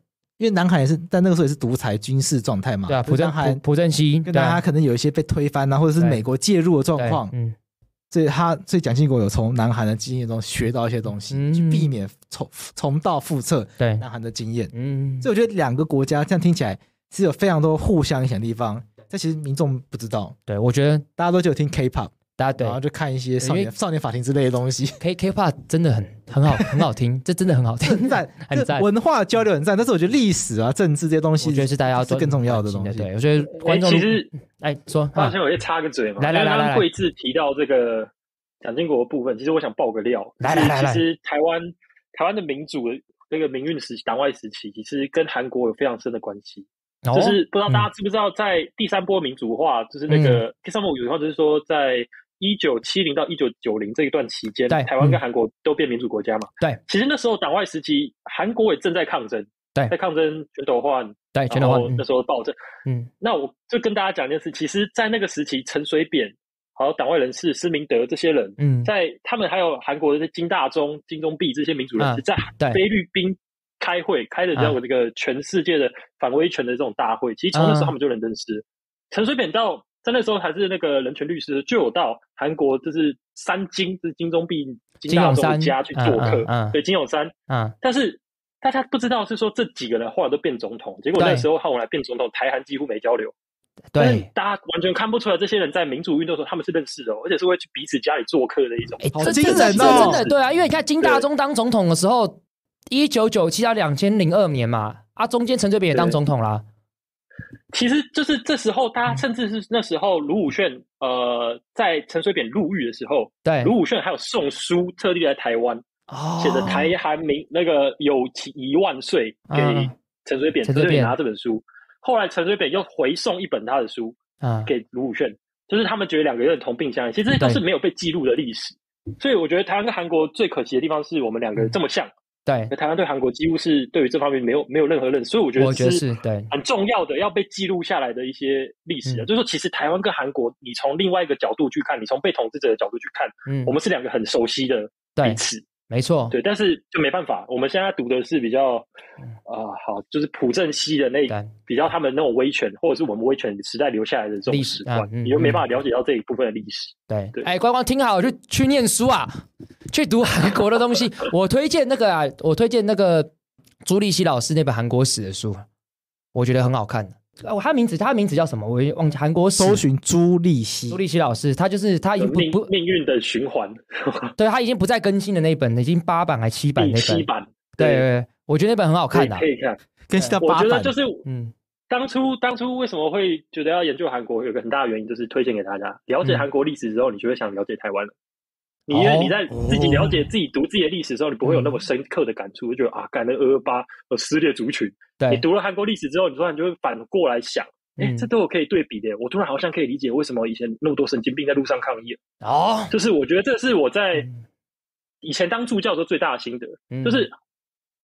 因为南韩也是在那个时候也是独裁军事状态嘛，对啊，朴正南韩朴朴正熙，跟他可能有一些被推翻啊，或者是美国介入的状对况，嗯，所以他所以蒋经国有从南韩的经验中学到一些东西，嗯。去避免重重蹈覆辙对，南韩的经验。嗯，所以我觉得两个国家这样听起来是有非常多互相影响的地方，但其实民众不知道，对我觉得大家都只有听 K-pop，大家对然后就看一些少年少年法庭之类的东西，K K pop 真的很很好很好听，这真的很好听很，赞，很赞文化交流很赞。但是我觉得历史啊、政治这些东西，我觉得是大家要是更重要的东西。对，我觉得哎，观众其实哎说啊发现我先插个嘴嘛，来来来来来因为刚刚贵志提到这个蒋经国的部分，其实我想爆个料，来来来来其实台湾台湾的民主的这个民运时期、党外时期，其实跟韩国有非常深的关系。哦就是不知道大嗯家知不知道，在第三波民主化，就是那个第三波民主化，就是说在一九七零到一九九零这一段期间，对台湾跟嗯。韩国都变民主国家嘛。对，其实那时候党外时期，韩国也正在抗争，对。在抗争全斗焕，对全斗焕那时候暴政。嗯。那我就跟大家讲一件事，其实，在那个时期，陈水扁、还有党外人士施明德这些人，嗯。在他们还有韩国的金大中、金钟弼这些民主人士，嗯在菲律宾开会，开的这样的这个全世界的反威权的这种大会，其实从那时候嗯他们就能认识。陈水扁到在那时候还是那个人权律师，就有到韩国就是三金，就是金钟弼、金大中家去做客，嗯对金永三，嗯但是大家不知道是说这几个人后来都变总统，结果那时候后来变总统，台韩几乎没交流。对，大家完全看不出来，这些人在民主运动的时候他们是认识的、哦，而且是会去彼此家里做客的一种。哎，好惊这这这这人哦真的对啊，因为你看金大中当总统的时候，一九九七到两千零二年嘛，啊，中间陈水扁也当总统啦，其实就是这时候，嗯大家甚至是那时候卢武铉，呃，在陈水扁入狱的时候，对，卢武铉还有送书特地来台湾，哦写的台韩民那个有其一万岁给嗯陈水扁，陈水扁陈水扁拿这本书。后来陈水扁又回送一本他的书啊，给卢武铉，就是他们觉得两个有点同病相怜，其实这些都是没有被记录的历史。所以我觉得台湾跟韩国最可惜的地方是我们两个这么像，对，那台湾对韩国几乎是对于这方面没有没有任何认识，所以我觉得我觉得是对，很重要的要被记录下来的一些历史啊，嗯。就是说其实台湾跟韩国，你从另外一个角度去看，你从被统治者的角度去看，嗯。我，们是两个很熟悉的彼，此，没错，对，但是就没办法，我们现在读的是比较啊、好，就是朴正熙的那对比较他们那种威权，或者是我们威权时代留下来的这种历史史观，啊嗯你就没办法了解到这一部分的历史。对，对哎，乖乖听好，就去念书啊，去读韩国的东西。我推荐那个啊，我推荐那个朱立熙老师那本韩国史的书，我觉得很好看。哦，他名字他名字叫什么？我也忘记。韩国史搜寻朱立熙朱，立熙老师，他就是他已经不命不，命运的循环 对他已经不再更新的那一本，已经八版还七版那本。七版，对对，对我觉得那本很好看的。可以看。更新到我八版，觉得就是嗯，当初当初为什么会觉得要研究韩国，有个很大的原因就是推荐给大家，了解嗯韩国历史之后，你就会想了解台湾了。你因为哦。你在自己了解自己读自己的历史的时候，你不会有那么深刻的感触，就觉得啊，干那二二八有撕裂族群。你，读了韩国历史之后，你突然就会反过来想，哎、嗯。这都有可以对比的。我突然好像可以理解为什么以前那么多神经病在路上抗议了。哦，就是我觉得这是我在嗯。以前当助教的时候最大的心得，嗯。就是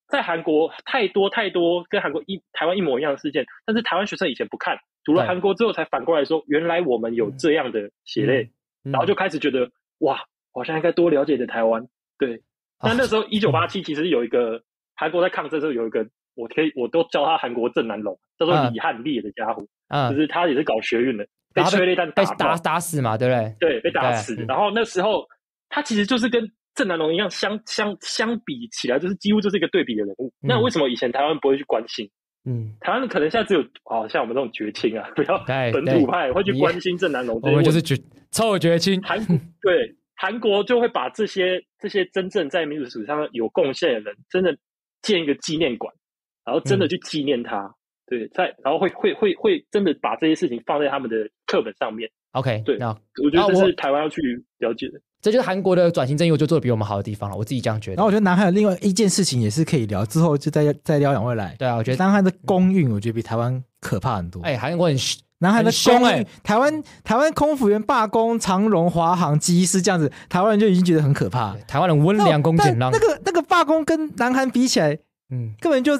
在韩国太多太多跟韩国一台湾一模一样的事件，但是台湾学生以前不看，读了韩国之后才反过来说，原来我们有这样的血泪，嗯。然后就开始觉得哇，我好像应该多了解点台湾。对，啊但那时候一九八七其实有一个韩国在抗争的时候有一个，我可以我都叫他韩国郑南龙，叫做嗯李汉烈的家伙，嗯就是他也是搞学运的，被催泪弹打被打打死嘛，对不对？对，被打死。然后那时候他其实就是跟郑南龙一样相相相比起来，就是几乎就是一个对比的人物。嗯那为什么以前台湾不会去关心？嗯，台湾可能现在只有哦，像我们这种绝亲啊，不要本土派会去关心郑南龙我。们就是绝臭绝亲。韩对韩国就会把这些这些真正在民主史上有贡献的人，真的建一个纪念馆，然后真的嗯去纪念他。对，在然后会会会会真的把这些事情放在他们的课本上面。OK，对那我觉得这是台湾要去了解的。这就是韩国的转型正义，我就做的比我们好的地方了。我自己这样觉得。然后我觉得南韩有另外一件事情也是可以聊，之后就再再聊两位来。对啊，我觉得南韩的公运，我觉得比台湾可怕很多。哎，韩国很南韩的很凶公运，哎台湾台湾空服员罢工、长荣、华航、机师这样子，台湾人就已经觉得很可怕。台湾人温良恭俭让那。个那个罢工跟南韩比起来，嗯，根本就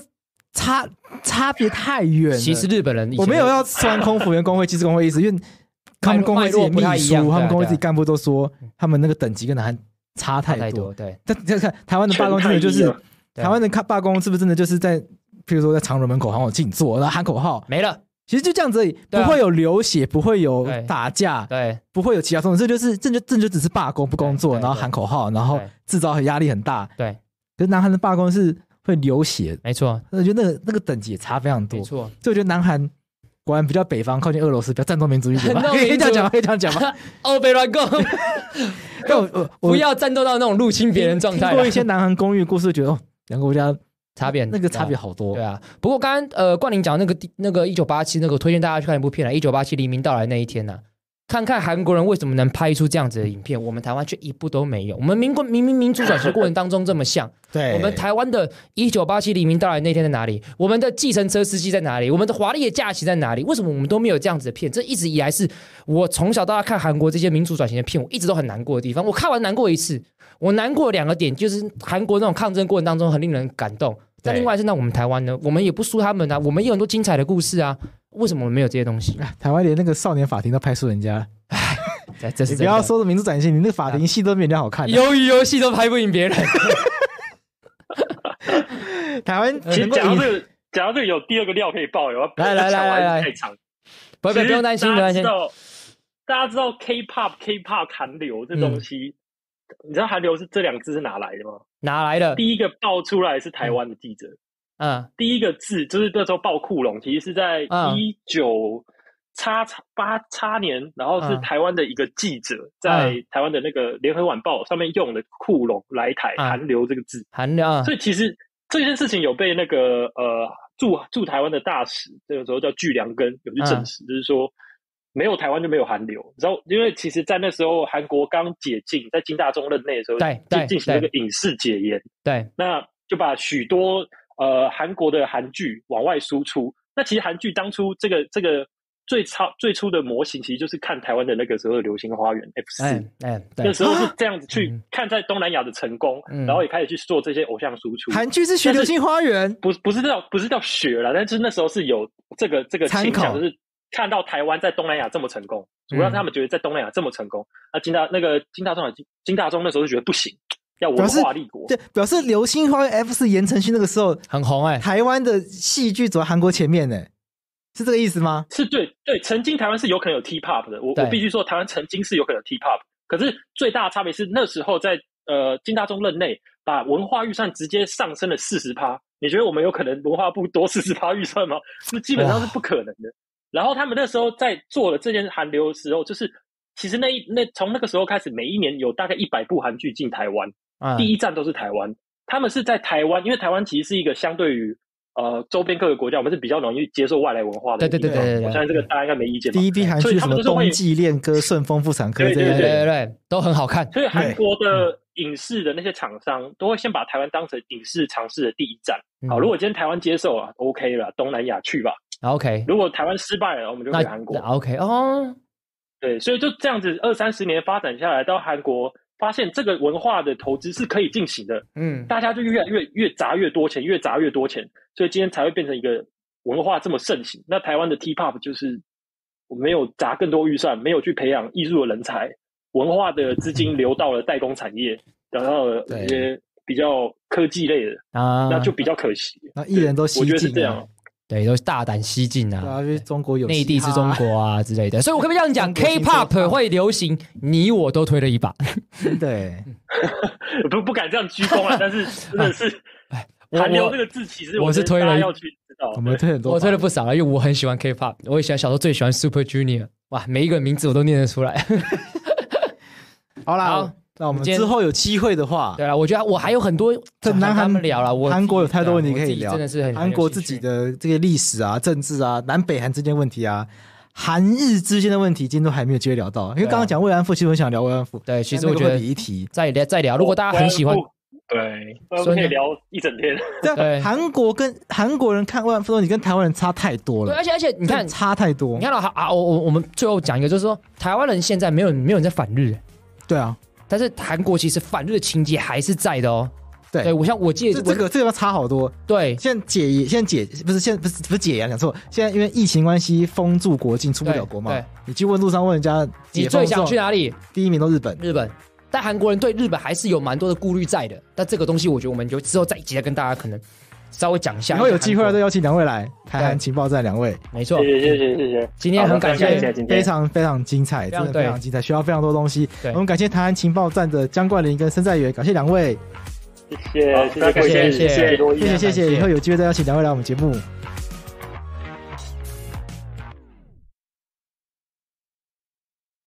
差差别太远了。其实日本人我没有要酸空服员工会、机师工会意思，因为 他们工会自己的秘书、他们工会自己干部都说，他们那个等级跟南韩差差太多。。对，但这看台湾的罢工真的就是台湾的看罢工是不是真的就是在，譬如说在长荣门口喊我静坐，然后喊口号，没了。其实就这样子而已，不会有流血，不会有打架，对不会有其他冲突，这就是这就这就只是罢工不工作，然后喊口号，然后对制造压力很大。对，可是南韩的罢工是会流血，没错，我觉得那个那个等级也差非常多没。错。所以我觉得南韩果然比较北方，靠近俄罗斯，比较战斗民族一点吧。可以这样讲吗？可以这样讲吗？欧北乱共，但我我我不要战斗到那种入侵别人状态啦。听过一些南韩公寓的故事，觉得哦，两个国家差别那个差别好多。对啊，不过刚刚呃冠霖讲那个地那个一九八七那个，我推荐大家去看一部片啊，《一九八七黎明到来那一天》呐，看看韩国人为什么能拍出这样子的影片，我们台湾却一部都没有。我们民国明明民主转型过程当中这么像，对我们台湾的一九八七黎明到来那天在哪里？我们的计程车司机在哪里？我们的华丽的假期在哪里？为什么我们都没有这样子的片？这一直以来是我从小到大看韩国这些民主转型的片，我一直都很难过的地方。我看完难过一次，我难过两个点，就是韩国那种抗争过程当中很令人感动。但对另外是那我们台湾呢，我们也不输他们啊，我们也有很多精彩的故事啊。为什么我们没有这些东西？台湾连那个少年法庭都拍输人家，哎这是你不要说民主展现，你那个法庭戏都比人家好看。鱿鱼游戏都拍不赢别人。台湾其讲到这个，讲到这个有第二个料可以爆，有来来来来来太长。不不不用担心，不用担心。大家知道，大家知道 K-pop、K-pop 韩流这东西，你知道韩流是这两个字是哪来的吗？哪来的？第一个爆出来是台湾的记者，嗯。第一个字就是那时候爆库龙，其实是在嗯。一九叉叉八叉年，然后是嗯。台湾的一个记者在台湾的那个联合晚报上面用的库龙来台嗯。韩流这个字，韩流啊所以其实这件事情有被那个呃驻驻台湾的大使，这个时候叫巨良根有去证嗯。实，就是说没有台湾就没有韩流。你知道，因为其实，在那时候韩国刚解禁，在金大中任内的时候，对对进进行这个影视解严，对。那就把许多呃韩国的韩剧往外输出。那其实韩剧当初这个这个最超最初的模型，其实就是看台湾的那个时候的《流星花园》F 四、哎哎，对。那，时候是这样子去嗯。看在东南亚的成功，嗯。然后也开始去做这些偶像输出。韩剧是学《流星花园》，不不是叫不是叫学了，但是那时候是有这个这个参考倾向，就是看到台湾在东南亚这么成功，主要是他们觉得在东南亚这么成功，那金大那个金大中啊金金大中那时候就觉得不行，要文化立国。对，表示《流星花园》F 四言承旭那个时候，很红哎，台湾的戏剧走在韩国前面呢，是这个意思吗？是对对，曾经台湾是有可能有 T-pop 的，我我必须说，台湾曾经是有可能有 T-pop，可是最大的差别是那时候在呃金大中任内，把文化预算直接上升了四十趴。你觉得我们有可能文化部多四十趴预算吗？那基本上是不可能的。然后他们那时候在做了这件韩流的时候，就是其实那一那从那个时候开始，每一年有大概一百部韩剧进台湾，啊第一站都是台湾。他们是在台湾，因为台湾其实是一个相对于呃周边各个国家，我们是比较容易接受外来文化的对对。对我相信这个大家应该没意见吧？第一批韩所以剧什么《他们就是会冬季恋歌》《顺风妇产科》对对这些对对对，都很好看。所以韩国的影视的那些厂商都会先把台湾当成影视尝试的第一站。好，嗯如果今天台湾接受啊，OK 了，东南亚去吧。OK，如果台湾失败了，我们就那回韩国。OK 哦，对，所以就这样子二三十年发展下来，到韩国发现这个文化的投资是可以进行的，嗯，大家就越来越越砸越多钱，越砸越多钱，所以今天才会变成一个文化这么盛行。那台湾的 T-pop 就是我没有砸更多预算，没有去培养艺术的人才，文化的资金流到了代工产业，流到了一些比较科技类的，啊，那就比较可惜。那艺人都吸我觉得是这样，。对，都是大胆西进啊对啊，因为中国有内地是中国啊之类的，所以我可不可以这样讲？K-pop 唱会流行，你我都推了一把。对，不不敢这样鞠躬啊，但是真的是我韩流我这个字，其实我是推了要去知道。我们推很多，我推了不少了，因为我很喜欢 K-pop，我也喜欢小时候最喜欢 Super Junior，哇，每一个名字我都念得出来。好啦好，那我们之后有机会的话，对啊，我觉得我还有很多想跟他们聊了，我韩国有太多问题可以聊，真的是很韩国自己。的这个历史啊、政治啊、南北韩之间问题啊、韩日之间的问题，今天都还没有机会聊到。因为刚刚讲慰安妇，其实我想聊慰安妇，对，其实我觉得比一提。再聊再聊，如果大家很喜欢，对，我们可以聊一整天。对对，韩国跟韩国人看慰安妇的问题跟台湾人差太多对，了，而且而且你看，差太多你。看到啊啊，我我我们最后讲一个，就是说台湾人现在没有没有人在反日，对啊，但是韩国其实反日的情节还是在的哦。对对我像我记这得这个这个要差好多。对现在解也，现在解不是现在不是不是解严，讲错。现在因为疫情关系封住国境，出不了国嘛对对。你去问路上问人家，你最想去哪里？第一名都日本。日本。但韩国人对日本还是有蛮多的顾虑在的。但这个东西，我觉得我们就之后再一起再跟大家可能稍微讲一下。以后有机会，再，邀请两位来台韩情报站，两位没错谢。谢谢谢谢谢。今天很感谢感谢非常非常精彩，真的非常精彩，学到非常多东西。我们感谢台湾情报站的江冠霖跟申在元，感谢两位，谢谢好谢谢，谢谢谢谢谢谢以后有机会再邀请两位来我们节目。